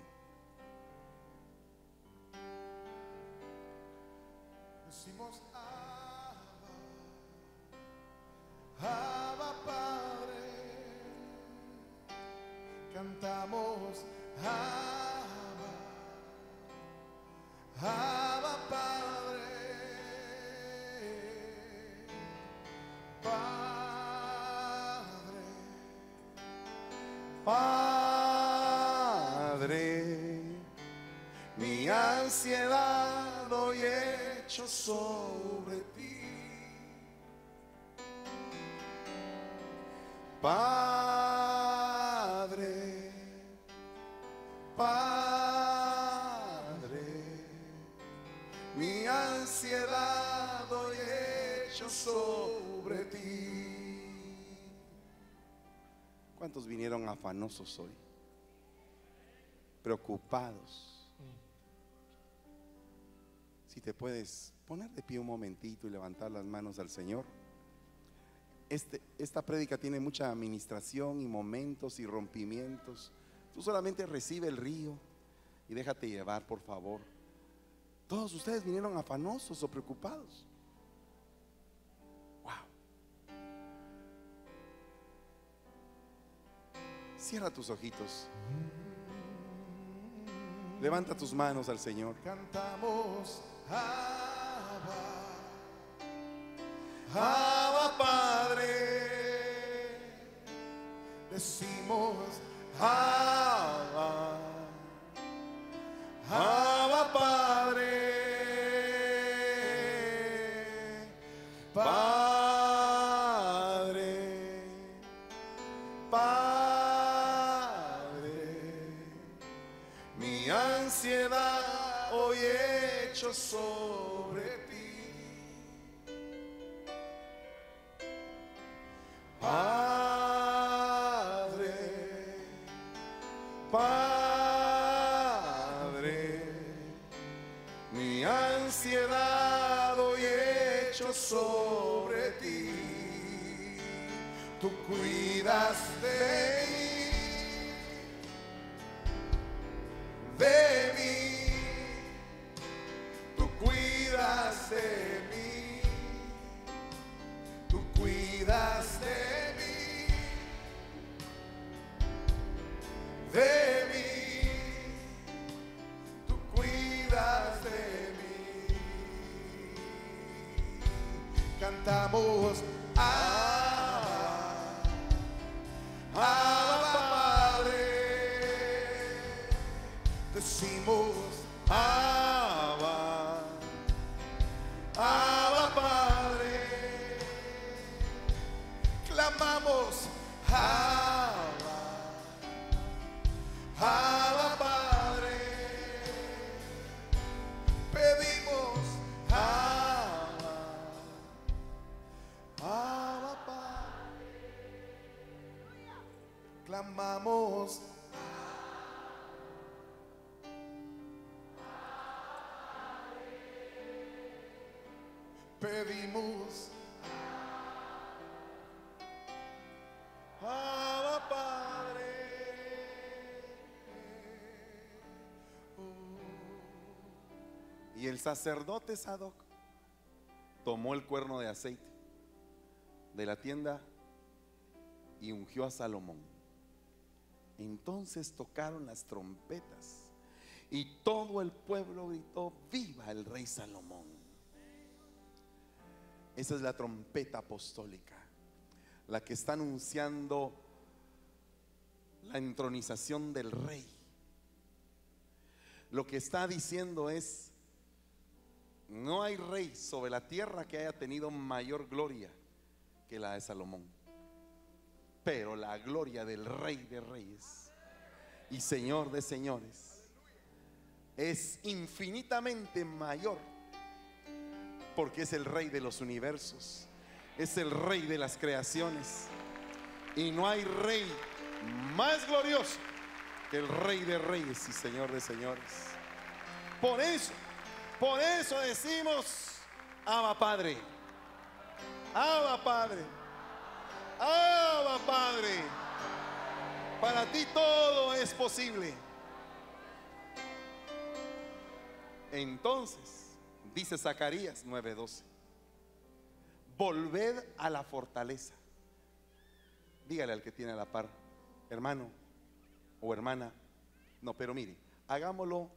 Decimos Abba, cantamos Abba, Abba Padre, Padre, Padre, mi ansiedad hoy he hecho sobre ti. Padre, sobre ti. ¿Cuántos vinieron afanosos hoy? Preocupados. Si te puedes poner de pie un momentito y levantar las manos al Señor. Este, esta prédica tiene mucha administración y momentos y rompimientos. Tú solamente recibe el río y déjate llevar, por favor. Todos ustedes vinieron afanosos o preocupados. Cierra tus ojitos. Levanta tus manos al Señor. cantamos Abba, Abba Padre, decimos Abba, Abba Padre, Padre, cuidas de mí, de pedimos Abba Padre. Y el sacerdote Sadoc tomó el cuerno de aceite de la tienda y ungió a Salomón. Entonces tocaron las trompetas y todo el pueblo gritó, viva el rey Salomón. Esa es la trompeta apostólica, la que está anunciando la entronización del rey. Lo que está diciendo es, no hay rey sobre la tierra que haya tenido mayor gloria que la de Salomón. Pero la gloria del rey de reyes y señor de señores es infinitamente mayor porque es el rey de los universos, es el rey de las creaciones. Y no hay rey más glorioso que el rey de reyes y señor de señores. Por eso, por eso decimos, Abba Padre, Abba Padre, Abba Padre. Para ti todo es posible. Entonces, dice Zacarías 9:12, volved a la fortaleza. Dígale al que tiene a la par, hermano, o hermana, no, pero mire, hagámoslo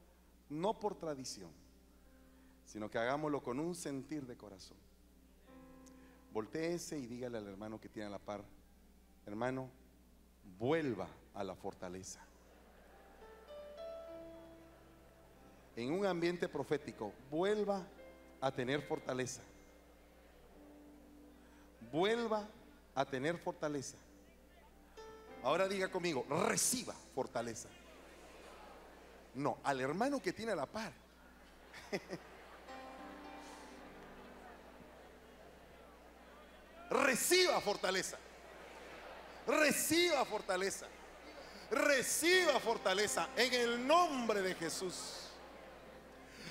no por tradición, sino que hagámoslo con un sentir de corazón. Voltéese y dígale al hermano que tiene a la par, hermano, vuelva a la fortaleza. En un ambiente profético, vuelva a tener fortaleza. Vuelva a tener fortaleza. Ahora diga conmigo, reciba fortaleza. No, al hermano que tiene a la par. reciba fortaleza. Reciba fortaleza. Reciba fortaleza en el nombre de Jesús.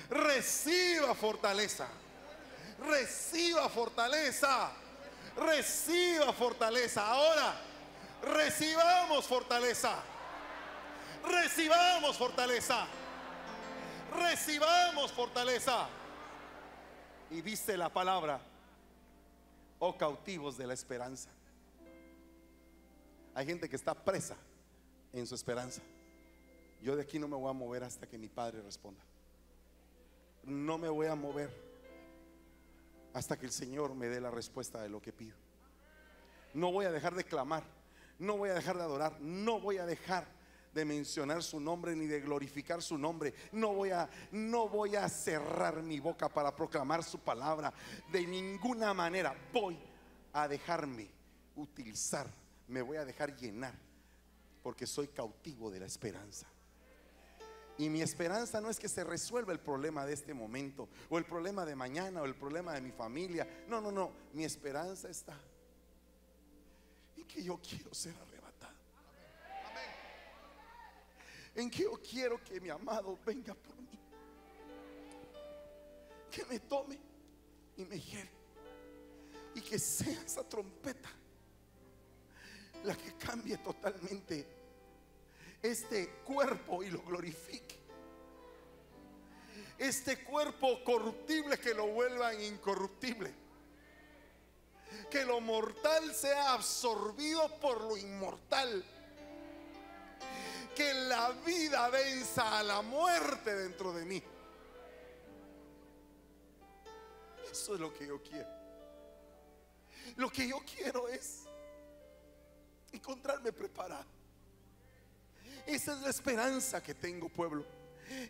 Reciba fortaleza. Reciba fortaleza. Reciba fortaleza. Ahora, recibamos fortaleza. Recibamos fortaleza. Recibamos fortaleza. Y dice la palabra, oh cautivos de la esperanza. Hay gente que está presa en su esperanza. Yo de aquí no me voy a mover hasta que mi padre responda. No me voy a mover hasta que el Señor me dé la respuesta de lo que pido. No voy a dejar de clamar, no voy a dejar de adorar, no voy a dejar de mencionar su nombre ni de glorificar su nombre. No voy a no voy a cerrar mi boca para proclamar su palabra de ninguna manera. Voy a dejarme utilizar, me voy a dejar llenar porque soy cautivo de la esperanza. Y mi esperanza no es que se resuelva el problema de este momento, o el problema de mañana, o el problema de mi familia. No, no, no. Mi esperanza está en que yo quiero ser arrebatado. En que yo quiero que mi amado venga por mí. Que me tome y me lleve. Y que sea esa trompeta la que cambie totalmente este cuerpo y lo glorifique. Este cuerpo corruptible que lo vuelva incorruptible. Que lo mortal sea absorbido por lo inmortal. Que la vida venza a la muerte dentro de mí. Eso es lo que yo quiero. Lo que yo quiero es encontrarme preparado. Esa es la esperanza que tengo, pueblo.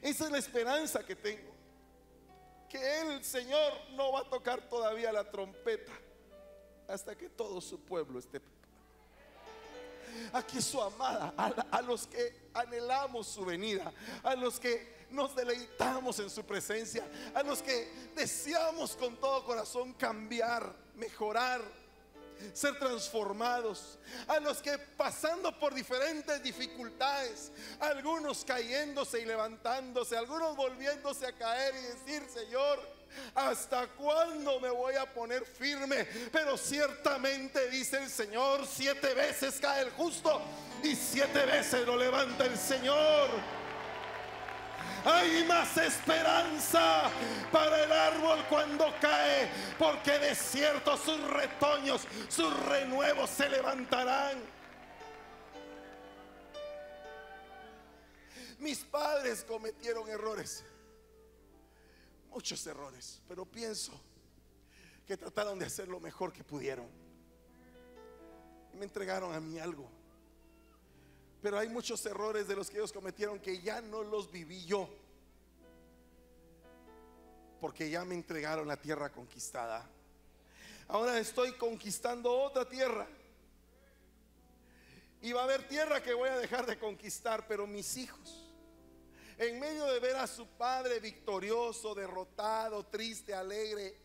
Esa es la esperanza que tengo. Que el Señor no va a tocar todavía la trompeta hasta que todo su pueblo esté. Aquí su amada, a, a los que anhelamos su venida, a los que nos deleitamos en su presencia, a los que deseamos con todo corazón cambiar, mejorar, ser transformados, a los que pasando por diferentes dificultades, algunos cayéndose y levantándose, algunos volviéndose a caer y decir, Señor, ¿hasta cuándo me voy a poner firme? Pero ciertamente dice el Señor, siete veces cae el justo y siete veces lo levanta el Señor. Hay más esperanza para el árbol cuando cae, porque de cierto sus retoños, sus renuevos se levantarán. Mis padres cometieron errores, muchos errores, pero pienso que trataron de hacer lo mejor que pudieron. Y me entregaron a mí algo. Pero hay muchos errores de los que ellos cometieron que ya no los viví yo. Porque ya me entregaron la tierra conquistada. Ahora estoy conquistando otra tierra. Y va a haber tierra que voy a dejar de conquistar, pero mis hijos, en medio de ver a su padre victorioso, derrotado, triste, alegre,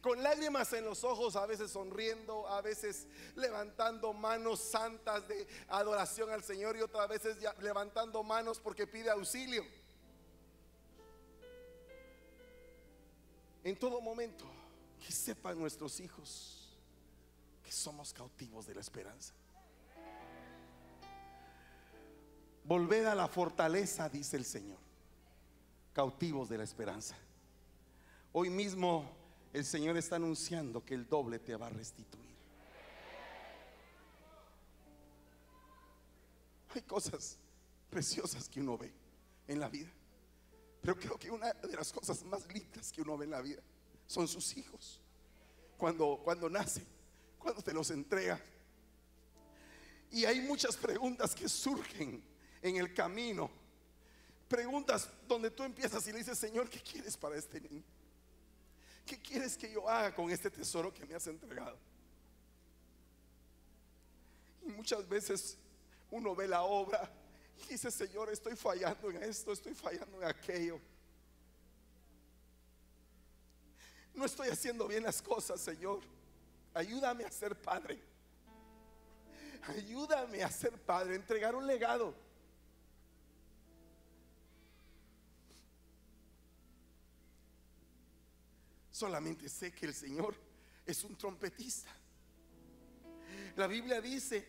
con lágrimas en los ojos, a veces sonriendo, a veces levantando manos santas de adoración al Señor y otras veces levantando manos porque pide auxilio. En todo momento, que sepan nuestros hijos que somos cautivos de la esperanza. Volved a la fortaleza, dice el Señor, cautivos de la esperanza. Hoy mismo el Señor está anunciando que el doble te va a restituir. Hay cosas preciosas que uno ve en la vida. Pero creo que una de las cosas más lindas que uno ve en la vida son sus hijos. Cuando, cuando nacen, cuando te los entrega. Y hay muchas preguntas que surgen en el camino. Preguntas donde tú empiezas y le dices, Señor, ¿qué quieres para este niño? ¿Qué quieres que yo haga con este tesoro que me has entregado? Y muchas veces uno ve la obra y dice, Señor, estoy fallando en esto, estoy fallando en aquello. No estoy haciendo bien las cosas, Señor. Ayúdame a ser padre. Ayúdame a ser padre, entregar un legado. Solamente sé que el Señor es un trompetista. La Biblia dice,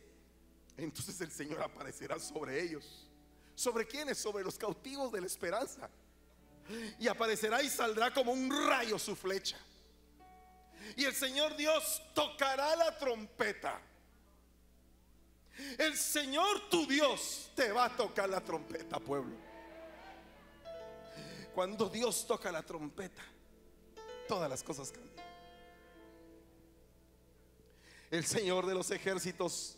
entonces el Señor aparecerá sobre ellos. ¿Sobre quiénes? Sobre los cautivos de la esperanza. Y aparecerá y saldrá como un rayo su flecha. Y el Señor Dios tocará la trompeta. El Señor tu Dios te va a tocar la trompeta, pueblo. Cuando Dios toca la trompeta, todas las cosas cambian. El Señor de los ejércitos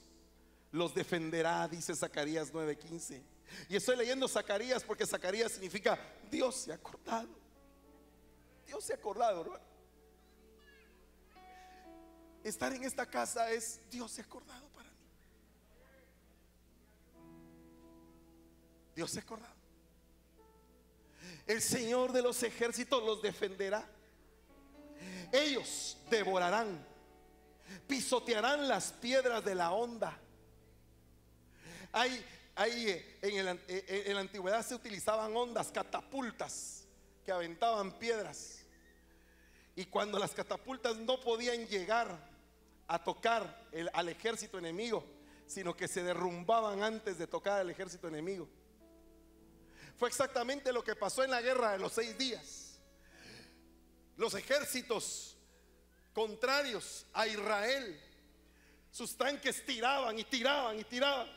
los defenderá, dice Zacarías 9:15. Y estoy leyendo Zacarías porque Zacarías significa Dios se ha acordado. Dios se ha acordado, hermano. Estar en esta casa es Dios se ha acordado para mí. Dios se ha acordado. El Señor de los ejércitos los defenderá. Ellos devorarán, pisotearán las piedras de la onda. Hay, hay eh, eh, en la antigüedad se utilizaban ondas, catapultas que aventaban piedras. Y cuando las catapultas no podían llegar a tocar al ejército enemigo, sino que se derrumbaban antes de tocar al ejército enemigo. Fue exactamente lo que pasó en la guerra de los seis días. Los ejércitos contrarios a Israel, sus tanques tiraban y tiraban y tiraban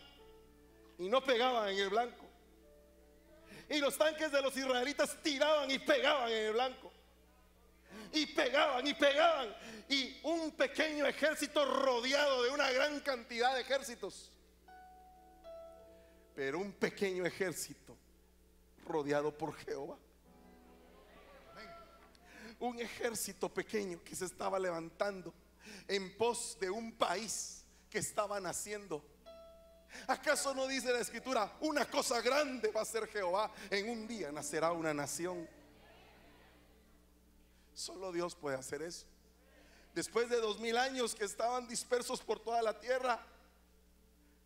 y no pegaban en el blanco. Y los tanques de los israelitas tiraban y pegaban en el blanco. Y pegaban y pegaban. Y un pequeño ejército rodeado de una gran cantidad de ejércitos. Pero un pequeño ejército rodeado por Jehová. Un ejército pequeño que se estaba levantando en pos de un país que estaba naciendo. ¿Acaso no dice la escritura, una cosa grande va a ser Jehová? En un día nacerá una nación. Solo Dios puede hacer eso. Después de dos mil años que estaban dispersos por toda la tierra,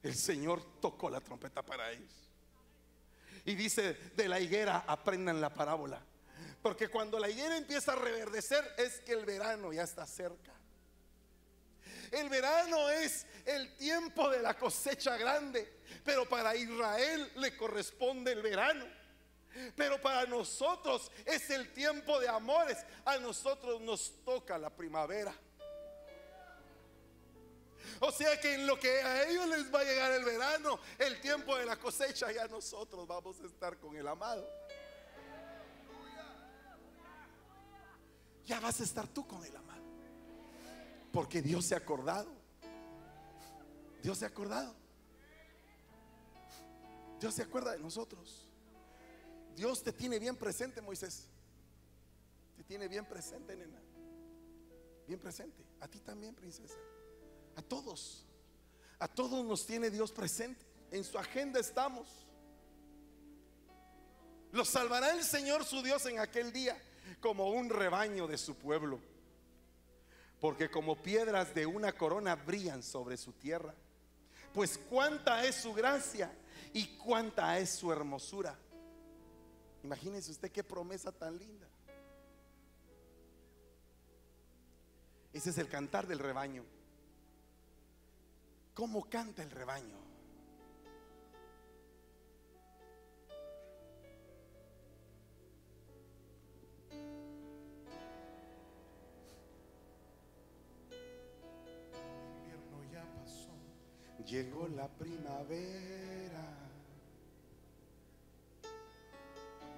el Señor tocó la trompeta para ellos. Y dice, de la higuera aprendan la parábola. Porque cuando la higuera empieza a reverdecer es que el verano ya está cerca. El verano es el tiempo de la cosecha grande, pero para Israel le corresponde el verano. Pero para nosotros es el tiempo de amores. A nosotros nos toca la primavera. O sea que en lo que a ellos les va a llegar el verano, el tiempo de la cosecha, ya nosotros vamos a estar con el amado. Ya vas a estar tú con el amado. Porque Dios se ha acordado. Dios se ha acordado. Dios se acuerda de nosotros. Dios te tiene bien presente, Moisés. Te tiene bien presente, nena. Bien presente. A ti también, princesa. A todos. A todos nos tiene Dios presente. En su agenda estamos. Los salvará el Señor su Dios en aquel día como un rebaño de su pueblo. Porque como piedras de una corona brillan sobre su tierra. Pues cuánta es su gracia y cuánta es su hermosura. Imagínese usted qué promesa tan linda. Ese es el cantar del rebaño. ¿Cómo canta el rebaño? Llegó la primavera.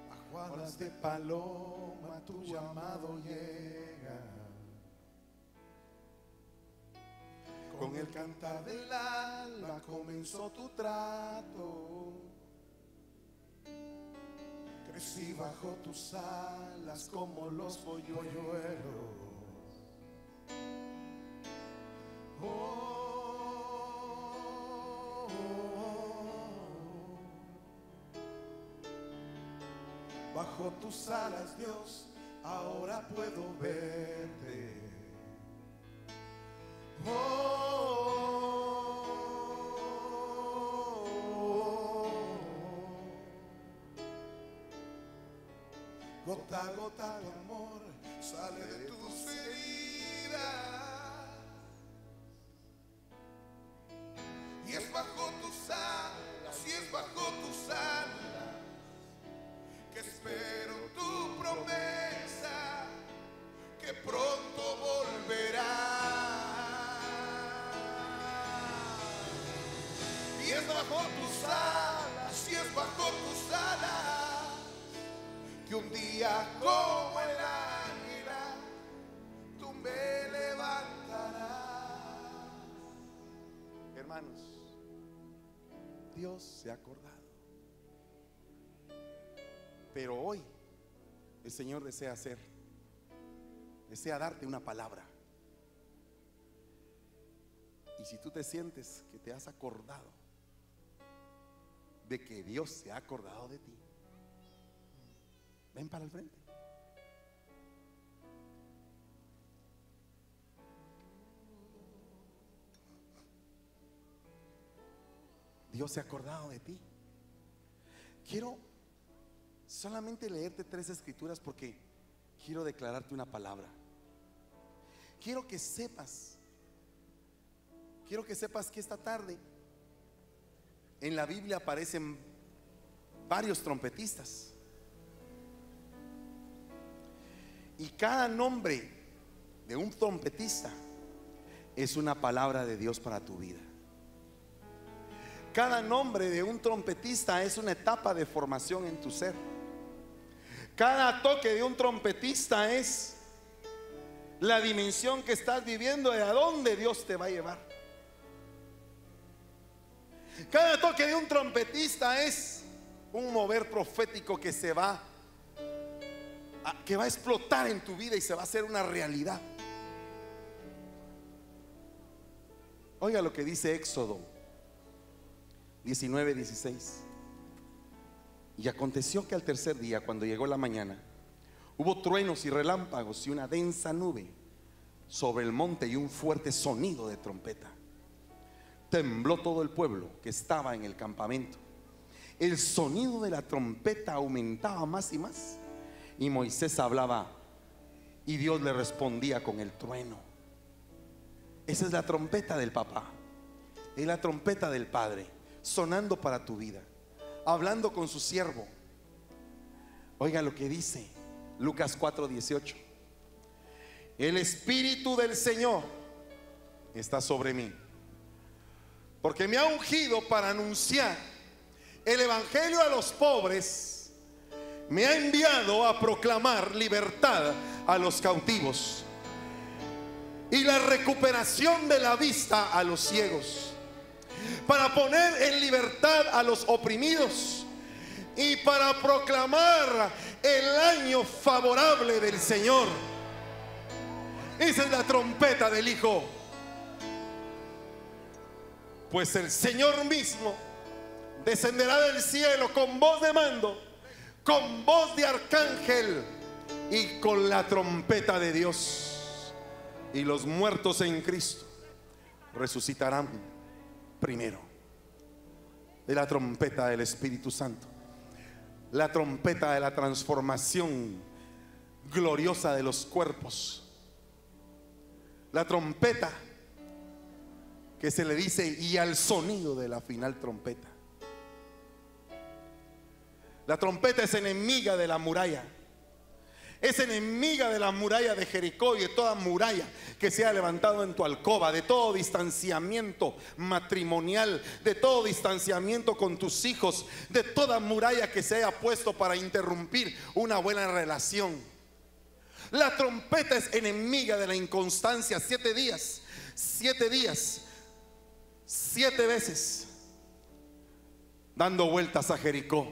Bajo alas de paloma tu llamado llega. Con el cantar del alba comenzó tu trato. Crecí bajo tus alas como los polluelos. Oh, Bajo tus alas, Dios, ahora puedo verte. Oh, Gota a gota tu amor sale de tus Se ha acordado. Pero hoy el Señor desea hacer, desea darte una palabra. Y si tú te sientes que te has acordado de que Dios se ha acordado de ti, ven para el frente. Dios se ha acordado de ti. Quiero solamente leerte tres escrituras porque quiero declararte una palabra. Quiero que sepas, quiero que sepas que esta tarde en la Biblia aparecen varios trompetistas. Y cada nombre de un trompetista es una palabra de Dios para tu vida. Cada nombre de un trompetista es una etapa de formación en tu ser. Cada toque de un trompetista es la dimensión que estás viviendo de a dónde Dios te va a llevar. Cada toque de un trompetista es un mover profético que se va a- que va a explotar en tu vida y se va a hacer una realidad. Oiga lo que dice Éxodo 19, 16. Y aconteció que al tercer día, cuando llegó la mañana, hubo truenos y relámpagos y una densa nube sobre el monte y un fuerte sonido de trompeta. Tembló todo el pueblo que estaba en el campamento. El sonido de la trompeta aumentaba más y más. Y Moisés hablaba y Dios le respondía con el trueno. Esa es la trompeta del papá. Es la trompeta del padre, sonando para tu vida, hablando con su siervo. Oiga lo que dice Lucas 4:18. El Espíritu del Señor está sobre mí, porque me ha ungido para anunciar el Evangelio a los pobres, me ha enviado a proclamar libertad a los cautivos y la recuperación de la vista a los ciegos, para poner en libertad a los oprimidos y para proclamar el año favorable del Señor. Esa es la trompeta del Hijo. Pues el Señor mismo descenderá del cielo con voz de mando, con voz de arcángel y con la trompeta de Dios. Y los muertos en Cristo resucitarán primero. De la trompeta del Espíritu Santo. La trompeta de la transformación gloriosa de los cuerpos. La trompeta que se le dice y al sonido de la final trompeta. La trompeta es enemiga de la muralla. Es enemiga de la muralla de Jericó y de toda muralla que se ha levantado en tu alcoba, de todo distanciamiento matrimonial, de todo distanciamiento con tus hijos, de toda muralla que se haya puesto para interrumpir una buena relación. La trompeta es enemiga de la inconstancia. Siete días, siete días, siete veces, dando vueltas a Jericó.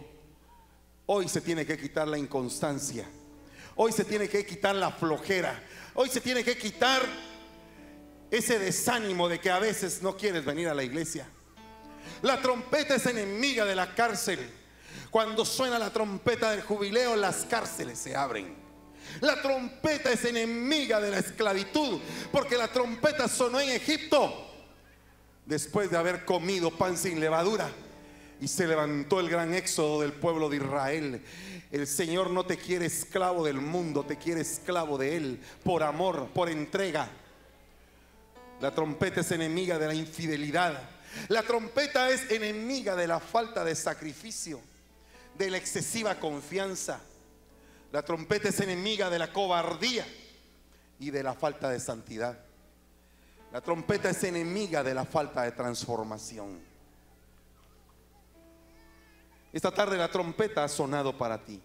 Hoy se tiene que quitar la inconstancia. Hoy se tiene que quitar la flojera. Hoy se tiene que quitar ese desánimo de que a veces no quieres venir a la iglesia. La trompeta es enemiga de la cárcel. Cuando suena la trompeta del jubileo, las cárceles se abren. La trompeta es enemiga de la esclavitud, porque la trompeta sonó en Egipto después de haber comido pan sin levadura y se levantó el gran éxodo del pueblo de Israel. El Señor no te quiere esclavo del mundo, te quiere esclavo de Él, por amor, por entrega. La trompeta es enemiga de la infidelidad. La trompeta es enemiga de la falta de sacrificio, de la excesiva confianza. La trompeta es enemiga de la cobardía y de la falta de santidad. La trompeta es enemiga de la falta de transformación. Esta tarde la trompeta ha sonado para ti.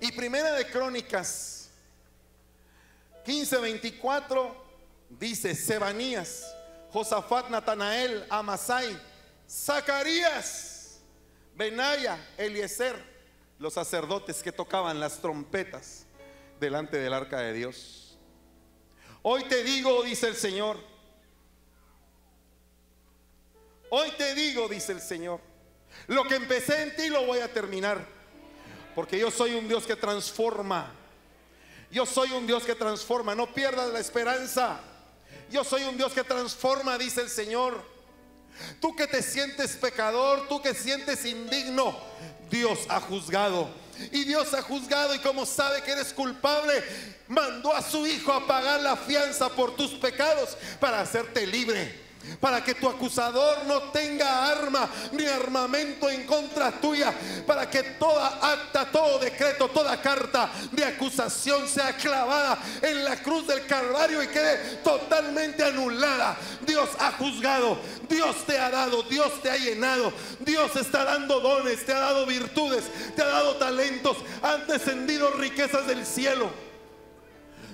Y primera de Crónicas 15:24 dice Sebanías, Josafat, Natanael, Amasai, Zacarías, Benaya, Eliezer, los sacerdotes que tocaban las trompetas delante del arca de Dios. Hoy te digo, dice el Señor, hoy te digo, dice el Señor, lo que empecé en ti lo voy a terminar. Porque yo soy un Dios que transforma. Yo soy un Dios que transforma. No pierdas la esperanza. Yo soy un Dios que transforma, dice el Señor. Tú que te sientes pecador, tú que sientes indigno, Dios ha juzgado. Y Dios ha juzgado y como sabe que eres culpable, mandó a su Hijo a pagar la fianza por tus pecados para hacerte libre para que tu acusador no tenga arma ni armamento en contra tuya, para que toda acta, todo decreto, toda carta de acusación sea clavada en la cruz del Calvario y quede totalmente anulada. Dios ha juzgado, Dios te ha dado, Dios te ha llenado, Dios está dando dones, te ha dado virtudes, te ha dado talentos, han descendido riquezas del cielo.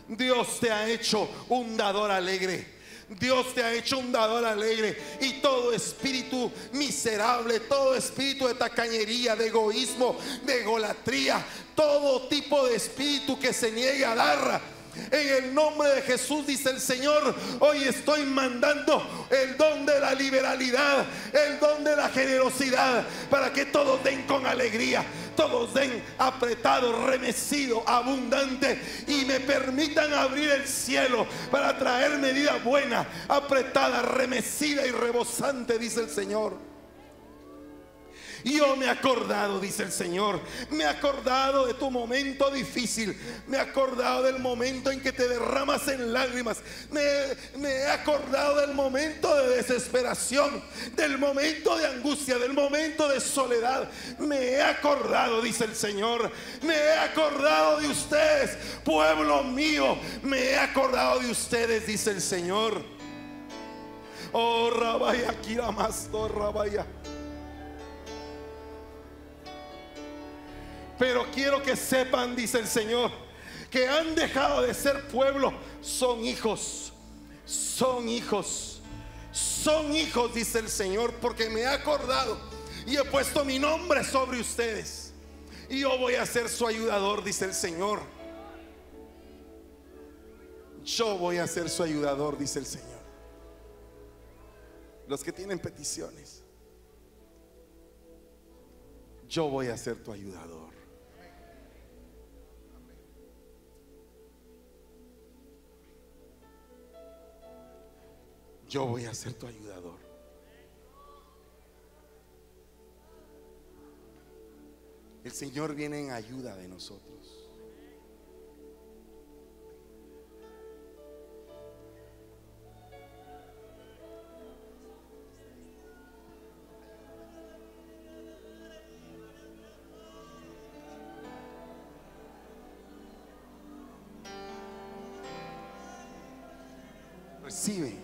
Dios te ha hecho un dador alegre. Dios te ha hecho un dador alegre y todo espíritu miserable, todo espíritu de tacañería, de egoísmo, de egolatría, todo tipo de espíritu que se niegue a dar. En el nombre de Jesús dice el Señor, hoy estoy mandando el don de la liberalidad, el don de la generosidad, para que todos den con alegría, todos den apretado, remecido, abundante y me permitan abrir el cielo para traer vida buena, apretada, remecida y rebosante, dice el Señor. Yo me he acordado, dice el Señor, me he acordado de tu momento difícil, me he acordado del momento en que te derramas en lágrimas, me, he acordado del momento de desesperación, del momento de angustia, del momento de soledad. Me he acordado, dice el Señor, me he acordado de ustedes, pueblo mío, me he acordado de ustedes, dice el Señor. Oh, Rabaya, Kiramasto, Rabaya. Pero quiero que sepan, dice el Señor, que han dejado de ser pueblo, son hijos, son hijos, son hijos, dice el Señor, porque me he acordado y he puesto mi nombre sobre ustedes. Y yo voy a ser su ayudador, dice el Señor. Yo voy a ser su ayudador, dice el Señor. Los que tienen peticiones, yo voy a ser tu ayudador. yo voy a ser tu ayudador. El Señor viene en ayuda de nosotros. Recibe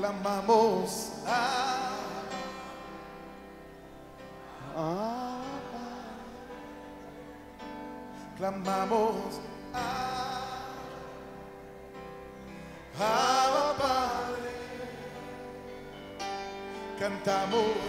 Clamamos. A Clamamos. A Abba, Padre. Cantamos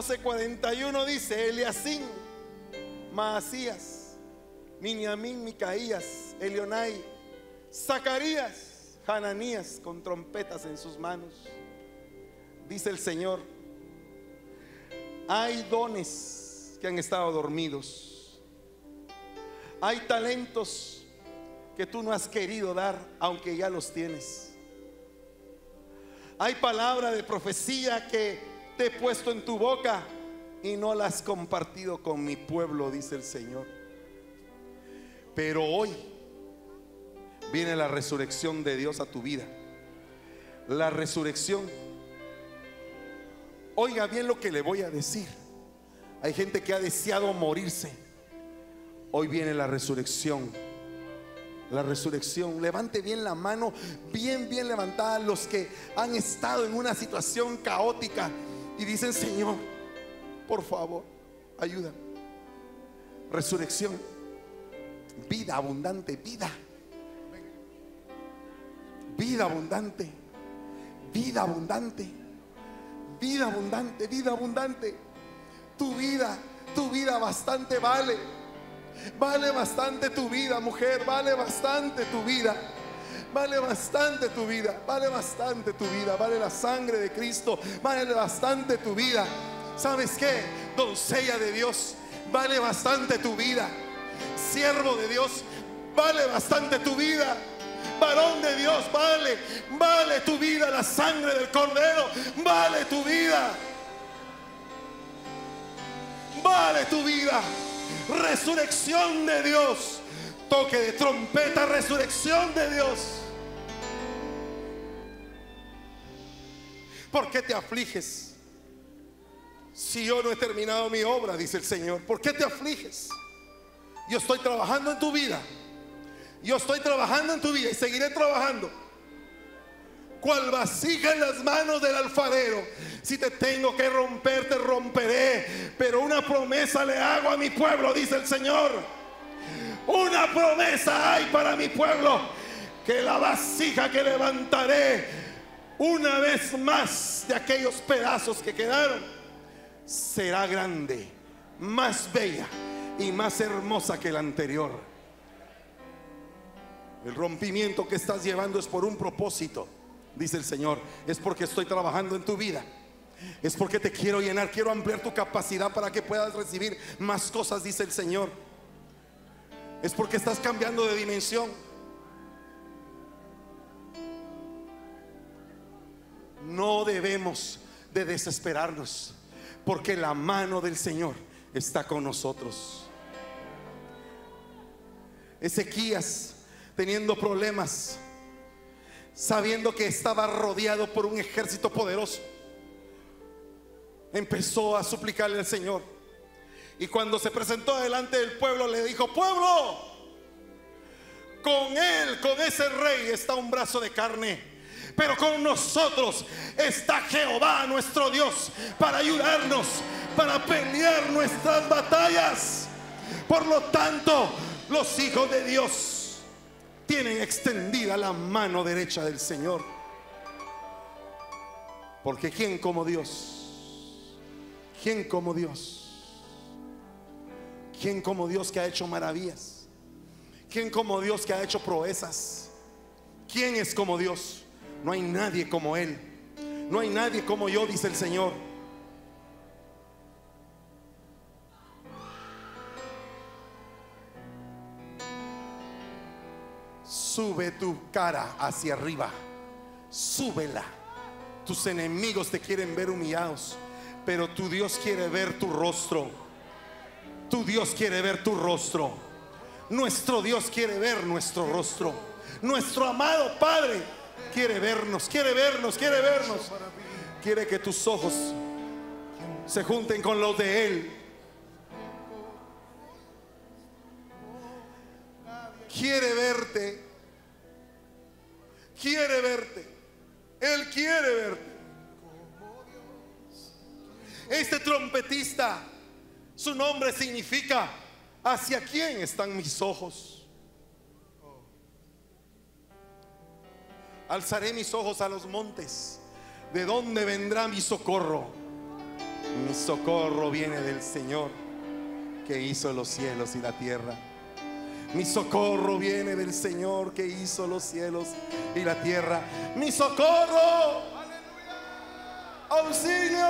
12:41 dice, Eliasín, Maasías, Miniamín, Micaías, Elionai, Zacarías, Hananías con trompetas en sus manos. Dice el Señor, hay dones que han estado dormidos. Hay talentos que tú no has querido dar, aunque ya los tienes. Hay palabra de profecía que te he puesto en tu boca y no la has compartido con mi pueblo, dice el Señor. Pero hoy viene la resurrección de Dios a tu vida. La resurrección. Oiga bien lo que le voy a decir. Hay gente que ha deseado morirse. Hoy viene la resurrección. La resurrección. Levante bien la mano, bien, bien levantada los que han estado en una situación caótica y dicen, Señor, por favor, ayuda. Resurrección. Vida abundante, vida. Vida abundante. Vida abundante. Vida abundante, vida abundante. Tu vida, tu vida bastante vale. Vale bastante tu vida, mujer. Vale bastante tu vida. Vale bastante tu vida. Vale bastante tu vida. Vale la sangre de Cristo. Vale bastante tu vida. ¿Sabes qué? Doncella de Dios. Vale bastante tu vida. Siervo de Dios. Vale bastante tu vida. Varón de Dios, vale, vale tu vida, la sangre del cordero, vale tu vida. Vale tu vida. Resurrección de Dios. Toque de trompeta, resurrección de Dios. ¿Por qué te afliges? Si yo no he terminado mi obra, dice el Señor. ¿Por qué te afliges? Yo estoy trabajando en tu vida. Yo estoy trabajando en tu vida y seguiré trabajando. Cual vasija en las manos del alfarero. Si te tengo que romper, te romperé. Pero una promesa le hago a mi pueblo, dice el Señor. Una promesa hay para mi pueblo. Que la vasija que levantaré una vez más de aquellos pedazos que quedaron será grande, más bella y más hermosa que la anterior. El rompimiento que estás llevando es por un propósito, dice el Señor. Es porque estoy trabajando en tu vida. Es porque te quiero llenar, quiero ampliar tu capacidad para que puedas recibir más cosas, dice el Señor. Es porque estás cambiando de dimensión. No debemos de desesperarnos, porque la mano del Señor está con nosotros. Ezequías teniendo problemas, sabiendo que estaba rodeado por un ejército poderoso, empezó a suplicarle al Señor. Y cuando se presentó delante del pueblo, le dijo, pueblo, Con él, con ese rey está un brazo de carne. Pero con nosotros está Jehová nuestro Dios para ayudarnos, para pelear nuestras batallas. Por lo tanto, los hijos de Dios tienen extendida la mano derecha del Señor. Porque ¿quién como Dios? ¿Quién como Dios? ¿Quién como Dios que ha hecho maravillas? ¿Quién como Dios que ha hecho proezas? ¿Quién es como Dios? No hay nadie como Él. No hay nadie como yo, dice el Señor. Sube tu cara hacia arriba. Súbela. Tus enemigos te quieren ver humillados, pero tu Dios quiere ver tu rostro. Tu Dios quiere ver tu rostro. Nuestro Dios quiere ver nuestro rostro. Nuestro amado Padre quiere vernos, quiere vernos, quiere vernos. Quiere que tus ojos se junten con los de Él. Quiere verte. Quiere verte. Él quiere verte. Este trompetista, su nombre significa, ¿hacia quién están mis ojos? Alzaré mis ojos a los montes. ¿De dónde vendrá mi socorro? Mi socorro viene del Señor que hizo los cielos y la tierra. Mi socorro viene del Señor que hizo los cielos y la tierra. Mi socorro. Auxilio.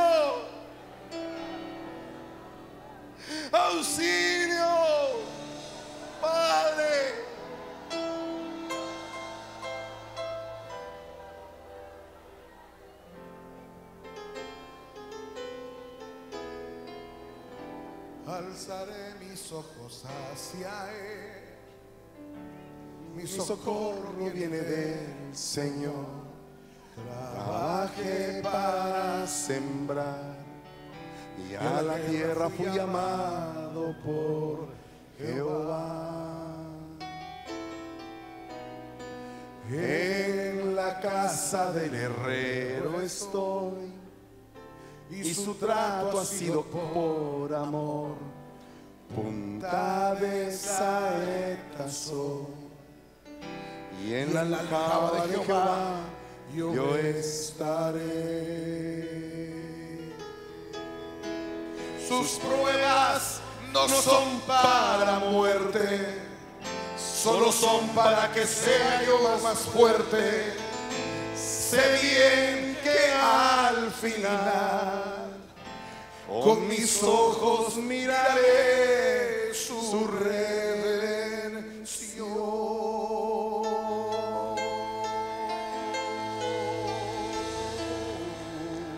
Auxilio. Padre. Alzaré mis ojos hacia Él. Mi socorro viene del Señor. Trabajé para sembrar y a la tierra fui llamado por Jehová. En la casa del herrero estoy y su trato ha sido por amor. Punta de saeta soy y en la aljaba de Jehová yo estaré. Sus pruebas no son para muerte, solo son para que sea yo más fuerte. Sé bien que al final con mis ojos miraré su redención.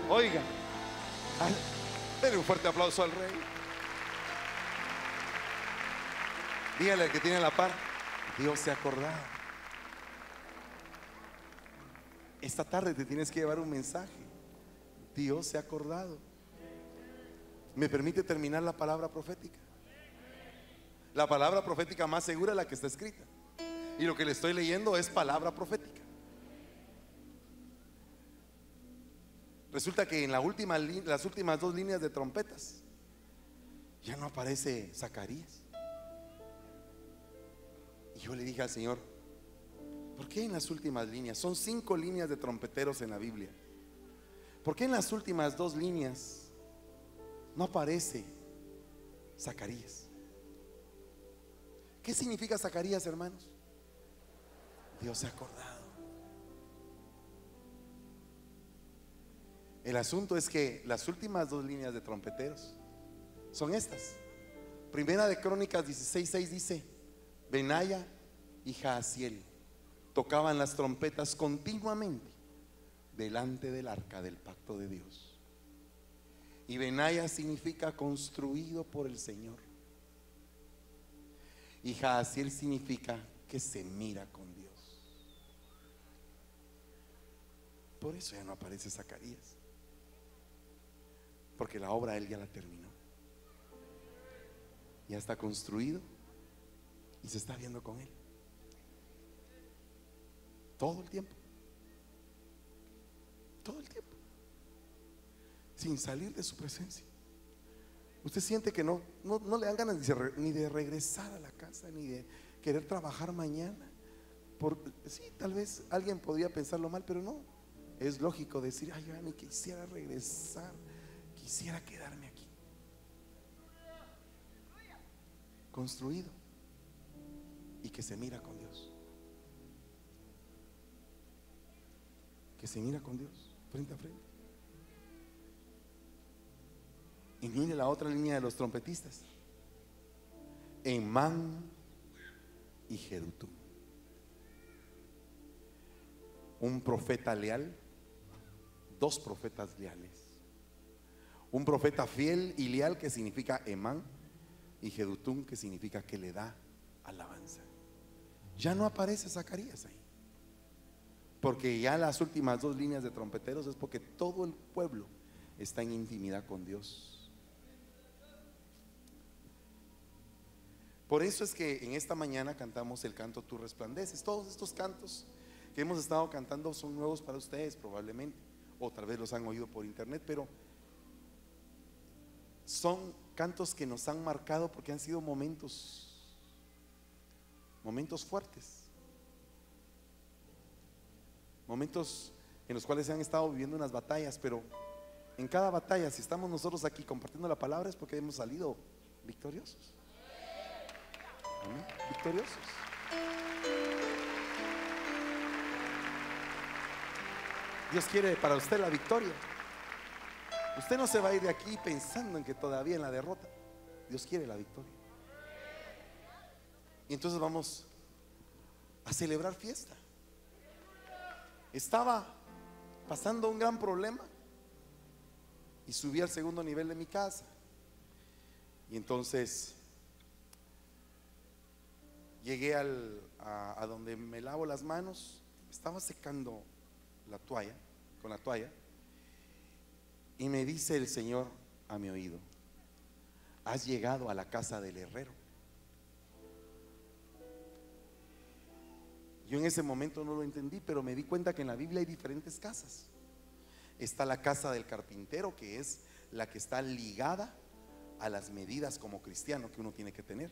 Oiga, denle un fuerte aplauso al rey. Dígale al que tiene la par, Dios se ha acordado. Esta tarde te tienes que llevar un mensaje. Dios se ha acordado. ¿Me permite terminar la palabra profética? La palabra profética más segura es la que está escrita. Y lo que le estoy leyendo es palabra profética. Resulta que en las últimas dos líneas de trompetas ya no aparece Zacarías. Y yo le dije al Señor, ¿por qué en las últimas líneas? Son cinco líneas de trompeteros en la Biblia. ¿Por qué en las últimas dos líneas no aparece Zacarías? ¿Qué significa Zacarías, hermanos? Dios se ha acordado. El asunto es que las últimas dos líneas de trompeteros son estas. Primera de Crónicas 16:6 dice, Benaya y Jaasiel tocaban las trompetas continuamente delante del arca del pacto de Dios. Y Benaya significa construido por el Señor. Y Jaasiel significa que se mira con Dios. Por eso ya no aparece Zacarías. Porque la obra él ya la terminó. Ya está construido y se está viendo con él. Todo el tiempo. Todo el tiempo. Sin salir de su presencia. Usted siente que no, no, no le dan ganas ni de regresar a la casa, ni de querer trabajar mañana. Por, sí, tal vez alguien podría pensarlo mal, pero no. Es lógico decir, ay, yo ni quisiera regresar, quisiera quedarme aquí. Construido y que se mira con Dios. Que se mira con Dios, frente a frente. Y mire la otra línea de los trompetistas. Emán y Jedutum. Un profeta leal, dos profetas leales. Un profeta fiel y leal que significa Emán y Jedutum que significa que le da alabanza. Ya no aparece Zacarías ahí. Porque ya las últimas dos líneas de trompeteros es porque todo el pueblo está en intimidad con Dios. Por eso es que en esta mañana cantamos el canto Tú resplandeces. Todos estos cantos que hemos estado cantando son nuevos para ustedes probablemente, o tal vez los han oído por internet, pero son cantos que nos han marcado porque han sido momentos, momentos fuertes, momentos en los cuales se han estado viviendo unas batallas, pero en cada batalla, si estamos nosotros aquí compartiendo la palabra es porque hemos salido victoriosos. Victoriosos. Dios quiere para usted la victoria. Usted no se va a ir de aquí pensando en que todavía en la derrota. Dios quiere la victoria. Y entonces vamos a celebrar fiesta. Estaba pasando un gran problema y subí al segundo nivel de mi casa. Y entonces llegué al- a, a donde me lavo las manos, estaba secando la toalla, con la toalla, y me dice el Señor a mi oído, has llegado a la casa del herrero. Yo en ese momento no lo entendí, pero me di cuenta que en la Biblia hay diferentes casas. Está la casa del carpintero, que es la que está ligada a las medidas como cristiano que uno tiene que tener.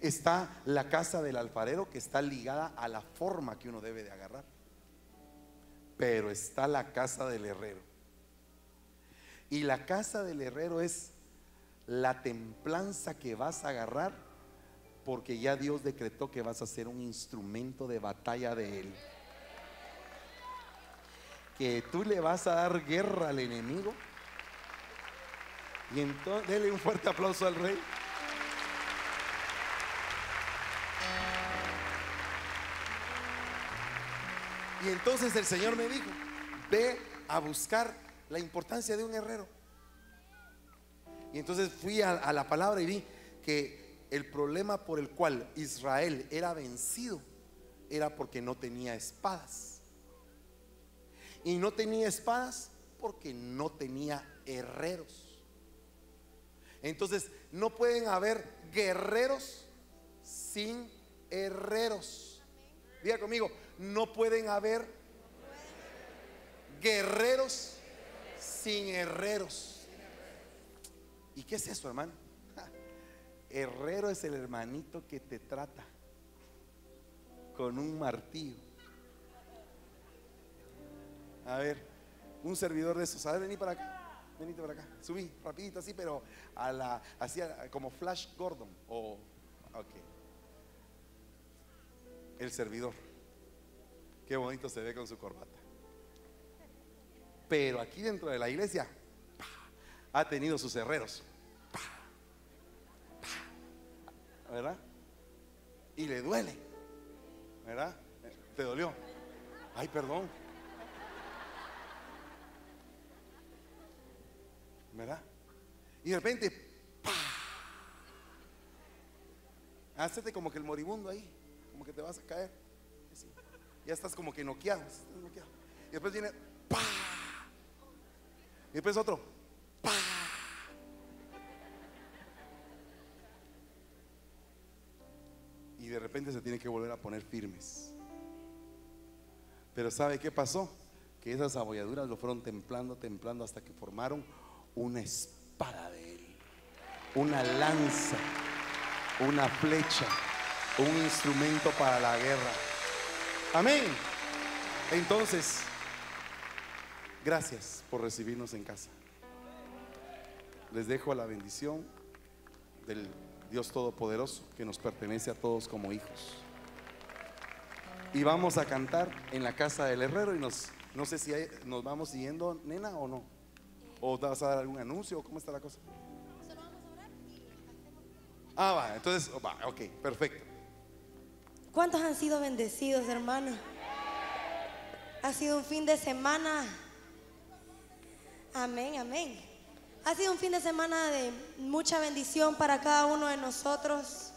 Está la casa del alfarero, que está ligada a la forma que uno debe de agarrar. Pero está la casa del herrero. Y la casa del herrero es la templanza que vas a agarrar porque ya Dios decretó que vas a ser un instrumento de batalla de Él. Que tú le vas a dar guerra al enemigo. Y entonces, dele un fuerte aplauso al rey. Y entonces el Señor me dijo, ve a buscar la importancia de un herrero. Y entonces fui a, a la palabra y vi que el problema por el cual Israel era vencido era porque no tenía espadas. Y no tenía espadas porque no tenía herreros. Entonces no pueden haber guerreros sin herreros. Diga conmigo, no pueden haber guerreros sin herreros. ¿Y qué es eso, hermano? Herrero es el hermanito que te trata con un martillo. A ver, un servidor de esos. A ver, vení para acá. Venite para acá. Subí rapidito así, pero a la, así como Flash Gordon. O, ok. El servidor. Qué bonito se ve con su corbata. Pero aquí dentro de la iglesia ha tenido sus herreros. ¿Verdad? Y le duele. ¿Verdad? ¿Te dolió? Ay, perdón. ¿Verdad? Y de repente, ¡pa! Hácete como que el moribundo ahí, como que te vas a caer. Ya estás como que noqueado, noqueado. Y después viene, ¡pa! Y después otro, ¡pa! De repente se tiene que volver a poner firmes. Pero ¿sabe qué pasó? Que esas abolladuras lo fueron templando, templando hasta que formaron una espada de él. Una lanza, una flecha, un instrumento para la guerra. Amén. Entonces, gracias por recibirnos en casa. Les dejo la bendición del Dios Todopoderoso que nos pertenece a todos como hijos. Y vamos a cantar en la casa del herrero y nos, no sé si hay- nos vamos siguiendo, nena, o no. ¿O te vas a dar algún anuncio? o ¿Cómo está la cosa? Ah, va, entonces, va, ok, perfecto. ¿Cuántos han sido bendecidos, hermano? Ha sido un fin de semana. Amén, amén. Ha sido un fin de semana de mucha bendición para cada uno de nosotros.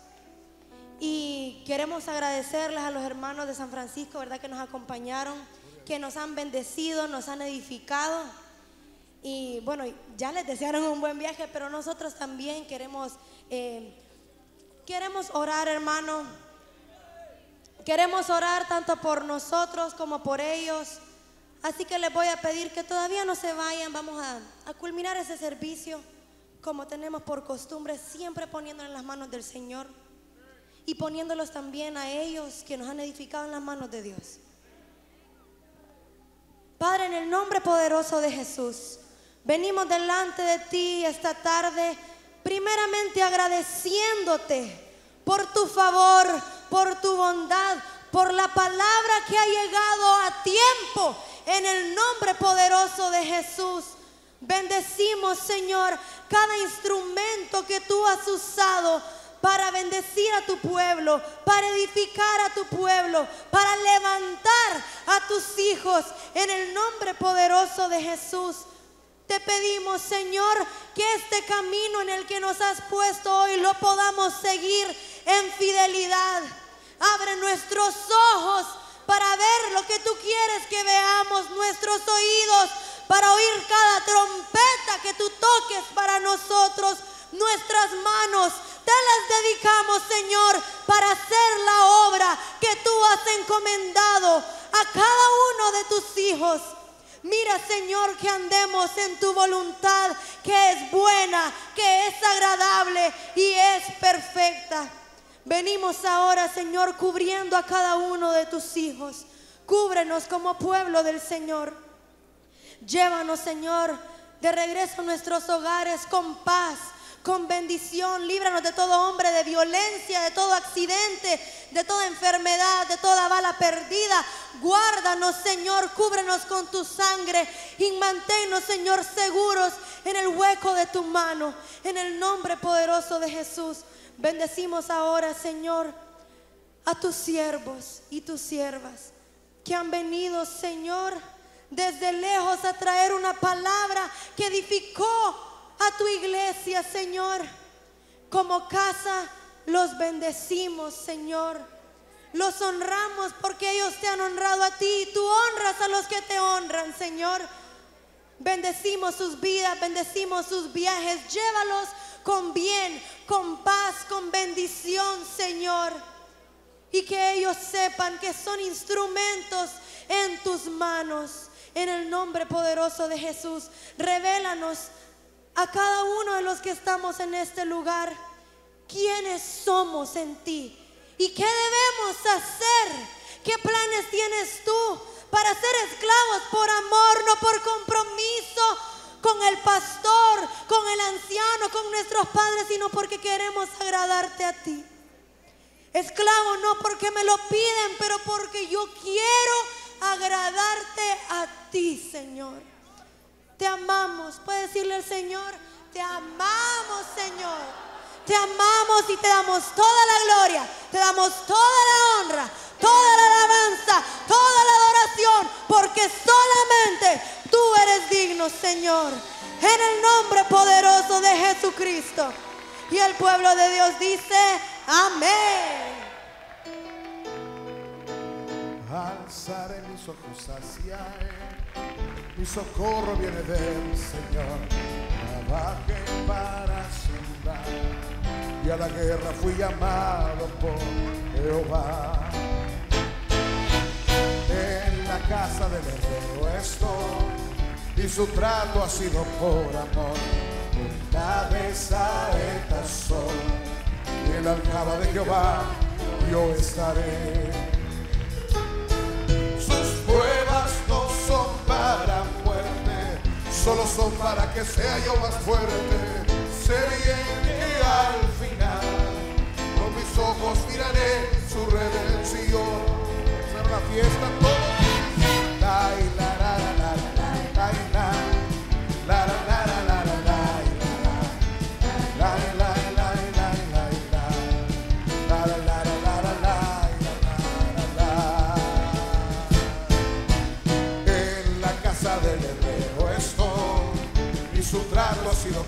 Y queremos agradecerles a los hermanos de San Francisco, ¿verdad? Que nos acompañaron, que nos han bendecido, nos han edificado. Y bueno, ya les desearon un buen viaje, pero nosotros también queremos, eh, queremos orar, hermano. Queremos orar tanto por nosotros como por ellos. Así que les voy a pedir que todavía no se vayan. Vamos a, culminar ese servicio como tenemos por costumbre, siempre poniéndolo en las manos del Señor y poniéndolos también a ellos que nos han edificado en las manos de Dios. Padre, en el nombre poderoso de Jesús, venimos delante de ti esta tarde, primeramente agradeciéndote por tu favor, por tu bondad, por la palabra que ha llegado a tiempo, en el nombre poderoso de Jesús. Bendecimos, Señor, cada instrumento que tú has usado para bendecir a tu pueblo, para edificar a tu pueblo, para levantar a tus hijos en el nombre poderoso de Jesús. Te pedimos, Señor, que este camino en el que nos has puesto hoy lo podamos seguir en fidelidad. Abre nuestros ojos para ver lo que tú quieres que veamos, nuestros oídos para oír cada trompeta que tú toques para nosotros, nuestras manos. Te las dedicamos, Señor, para hacer la obra que tú has encomendado a cada uno de tus hijos. Mira, Señor, que andemos en tu voluntad, que es buena, que es agradable y es perfecta. Venimos ahora, Señor, cubriendo a cada uno de tus hijos. Cúbrenos como pueblo del Señor. Llévanos, Señor, de regreso a nuestros hogares con paz, con bendición. Líbranos de todo hombre, de violencia, de todo accidente, de toda enfermedad, de toda bala perdida. Guárdanos, Señor, cúbrenos con tu sangre y manténnos, Señor, seguros en el hueco de tu mano. En el nombre poderoso de Jesús. Bendecimos ahora, Señor, a tus siervos y tus siervas que han venido, Señor, desde lejos a traer una palabra que edificó a tu iglesia, Señor. Como casa los bendecimos, Señor. Los honramos porque ellos te han honrado a ti y tú honras a los que te honran, Señor. Bendecimos sus vidas, bendecimos sus viajes. Llévalos con bien, con paz, con bendición, Señor. Y que ellos sepan que son instrumentos en tus manos. En el nombre poderoso de Jesús, revélanos a cada uno de los que estamos en este lugar quiénes somos en ti y qué debemos hacer. ¿Qué planes tienes tú para ser esclavos por amor, no por compromiso con el pastor, con el anciano, con nuestros padres, sino porque queremos agradarte a ti? Esclavo no porque me lo piden, pero porque yo quiero agradarte a ti, Señor. Te amamos. Puedes decirle al Señor, te amamos, Señor. Te amamos y te damos toda la gloria, te damos toda la honra, toda la alabanza, toda la adoración, porque solamente tú eres digno, Señor. En el nombre poderoso de Jesucristo. Y el pueblo de Dios dice, amén. Alzaré mis ojos hacia Él, mi socorro viene del Señor. Trabajé para sembrar y a la guerra fui llamado por Jehová. La casa del herrero estoy y su trato ha sido por amor. Una de saetas soy y en la alcaba de Jehová yo estaré. Sus pruebas no son para muerte, solo son para que sea yo más fuerte. Bien que al final con mis ojos miraré su redención. Será una fiesta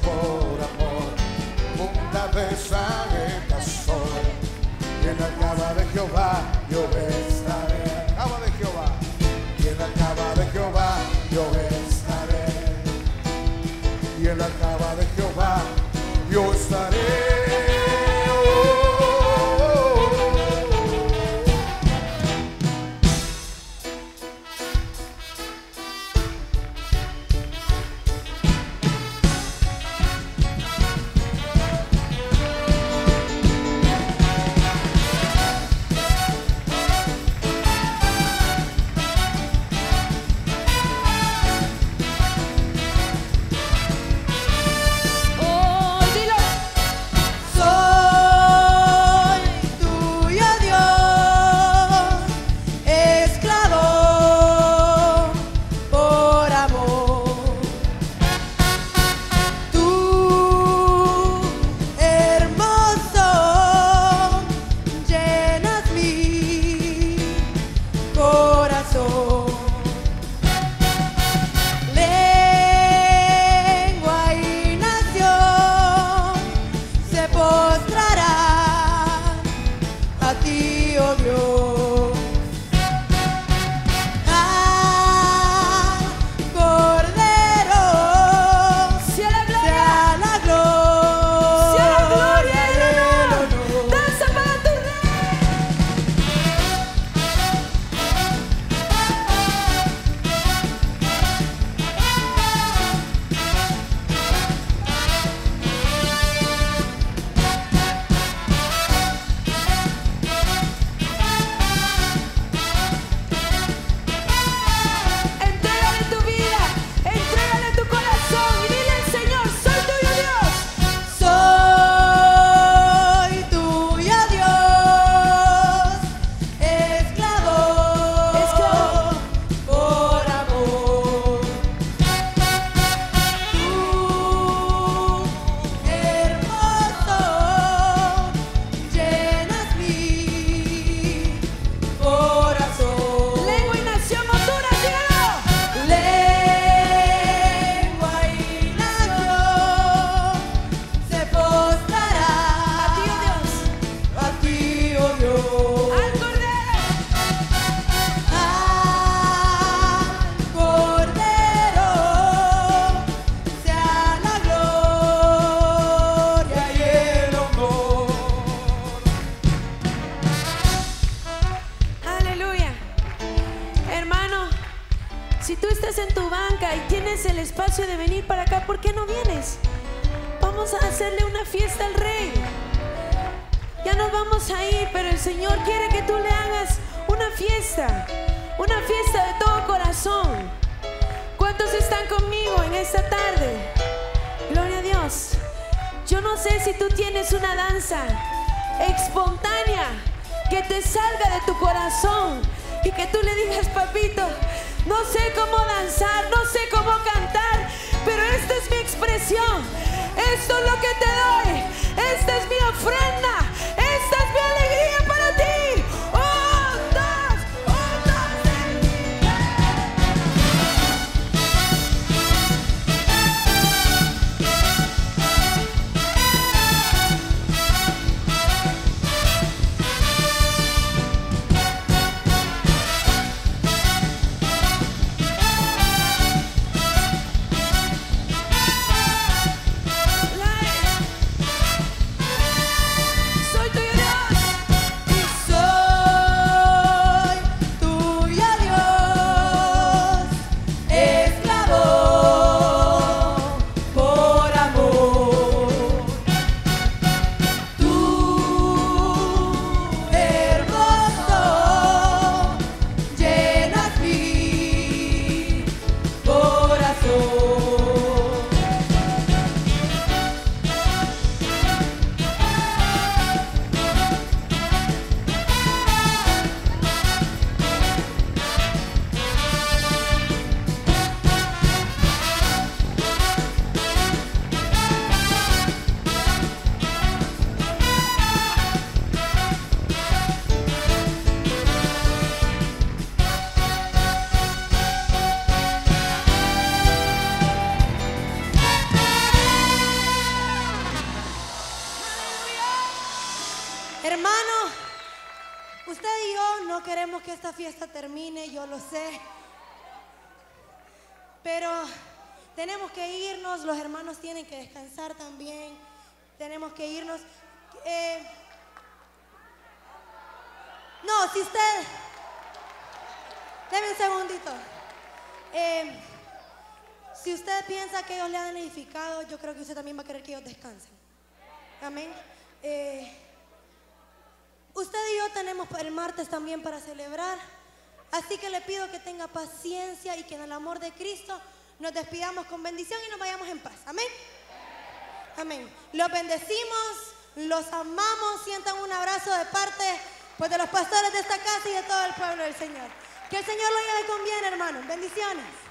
por amor. Una vez me casó y en la cama de Jehová conmigo en esta tarde? Gloria a Dios. Yo no sé si tú tienes una danza espontánea que te salga de tu corazón y que tú le digas, papito, no sé cómo danzar, no sé cómo cantar, pero esta es mi expresión, esto es lo que te doy, esta es mi ofrenda, Que irnos. Eh, no, si usted... Deme un segundito. Eh, si usted piensa que ellos le han edificado, yo creo que usted también va a querer que ellos descansen. Amén. Eh, usted y yo tenemos el martes también para celebrar. Así que le pido que tenga paciencia y que en el amor de Cristo nos despidamos con bendición y nos vayamos en paz. Amén. Amén. Los bendecimos, los amamos, sientan un abrazo de parte pues, de los pastores de esta casa y de todo el pueblo del Señor. Que el Señor lo lleve con bien, hermanos. Bendiciones.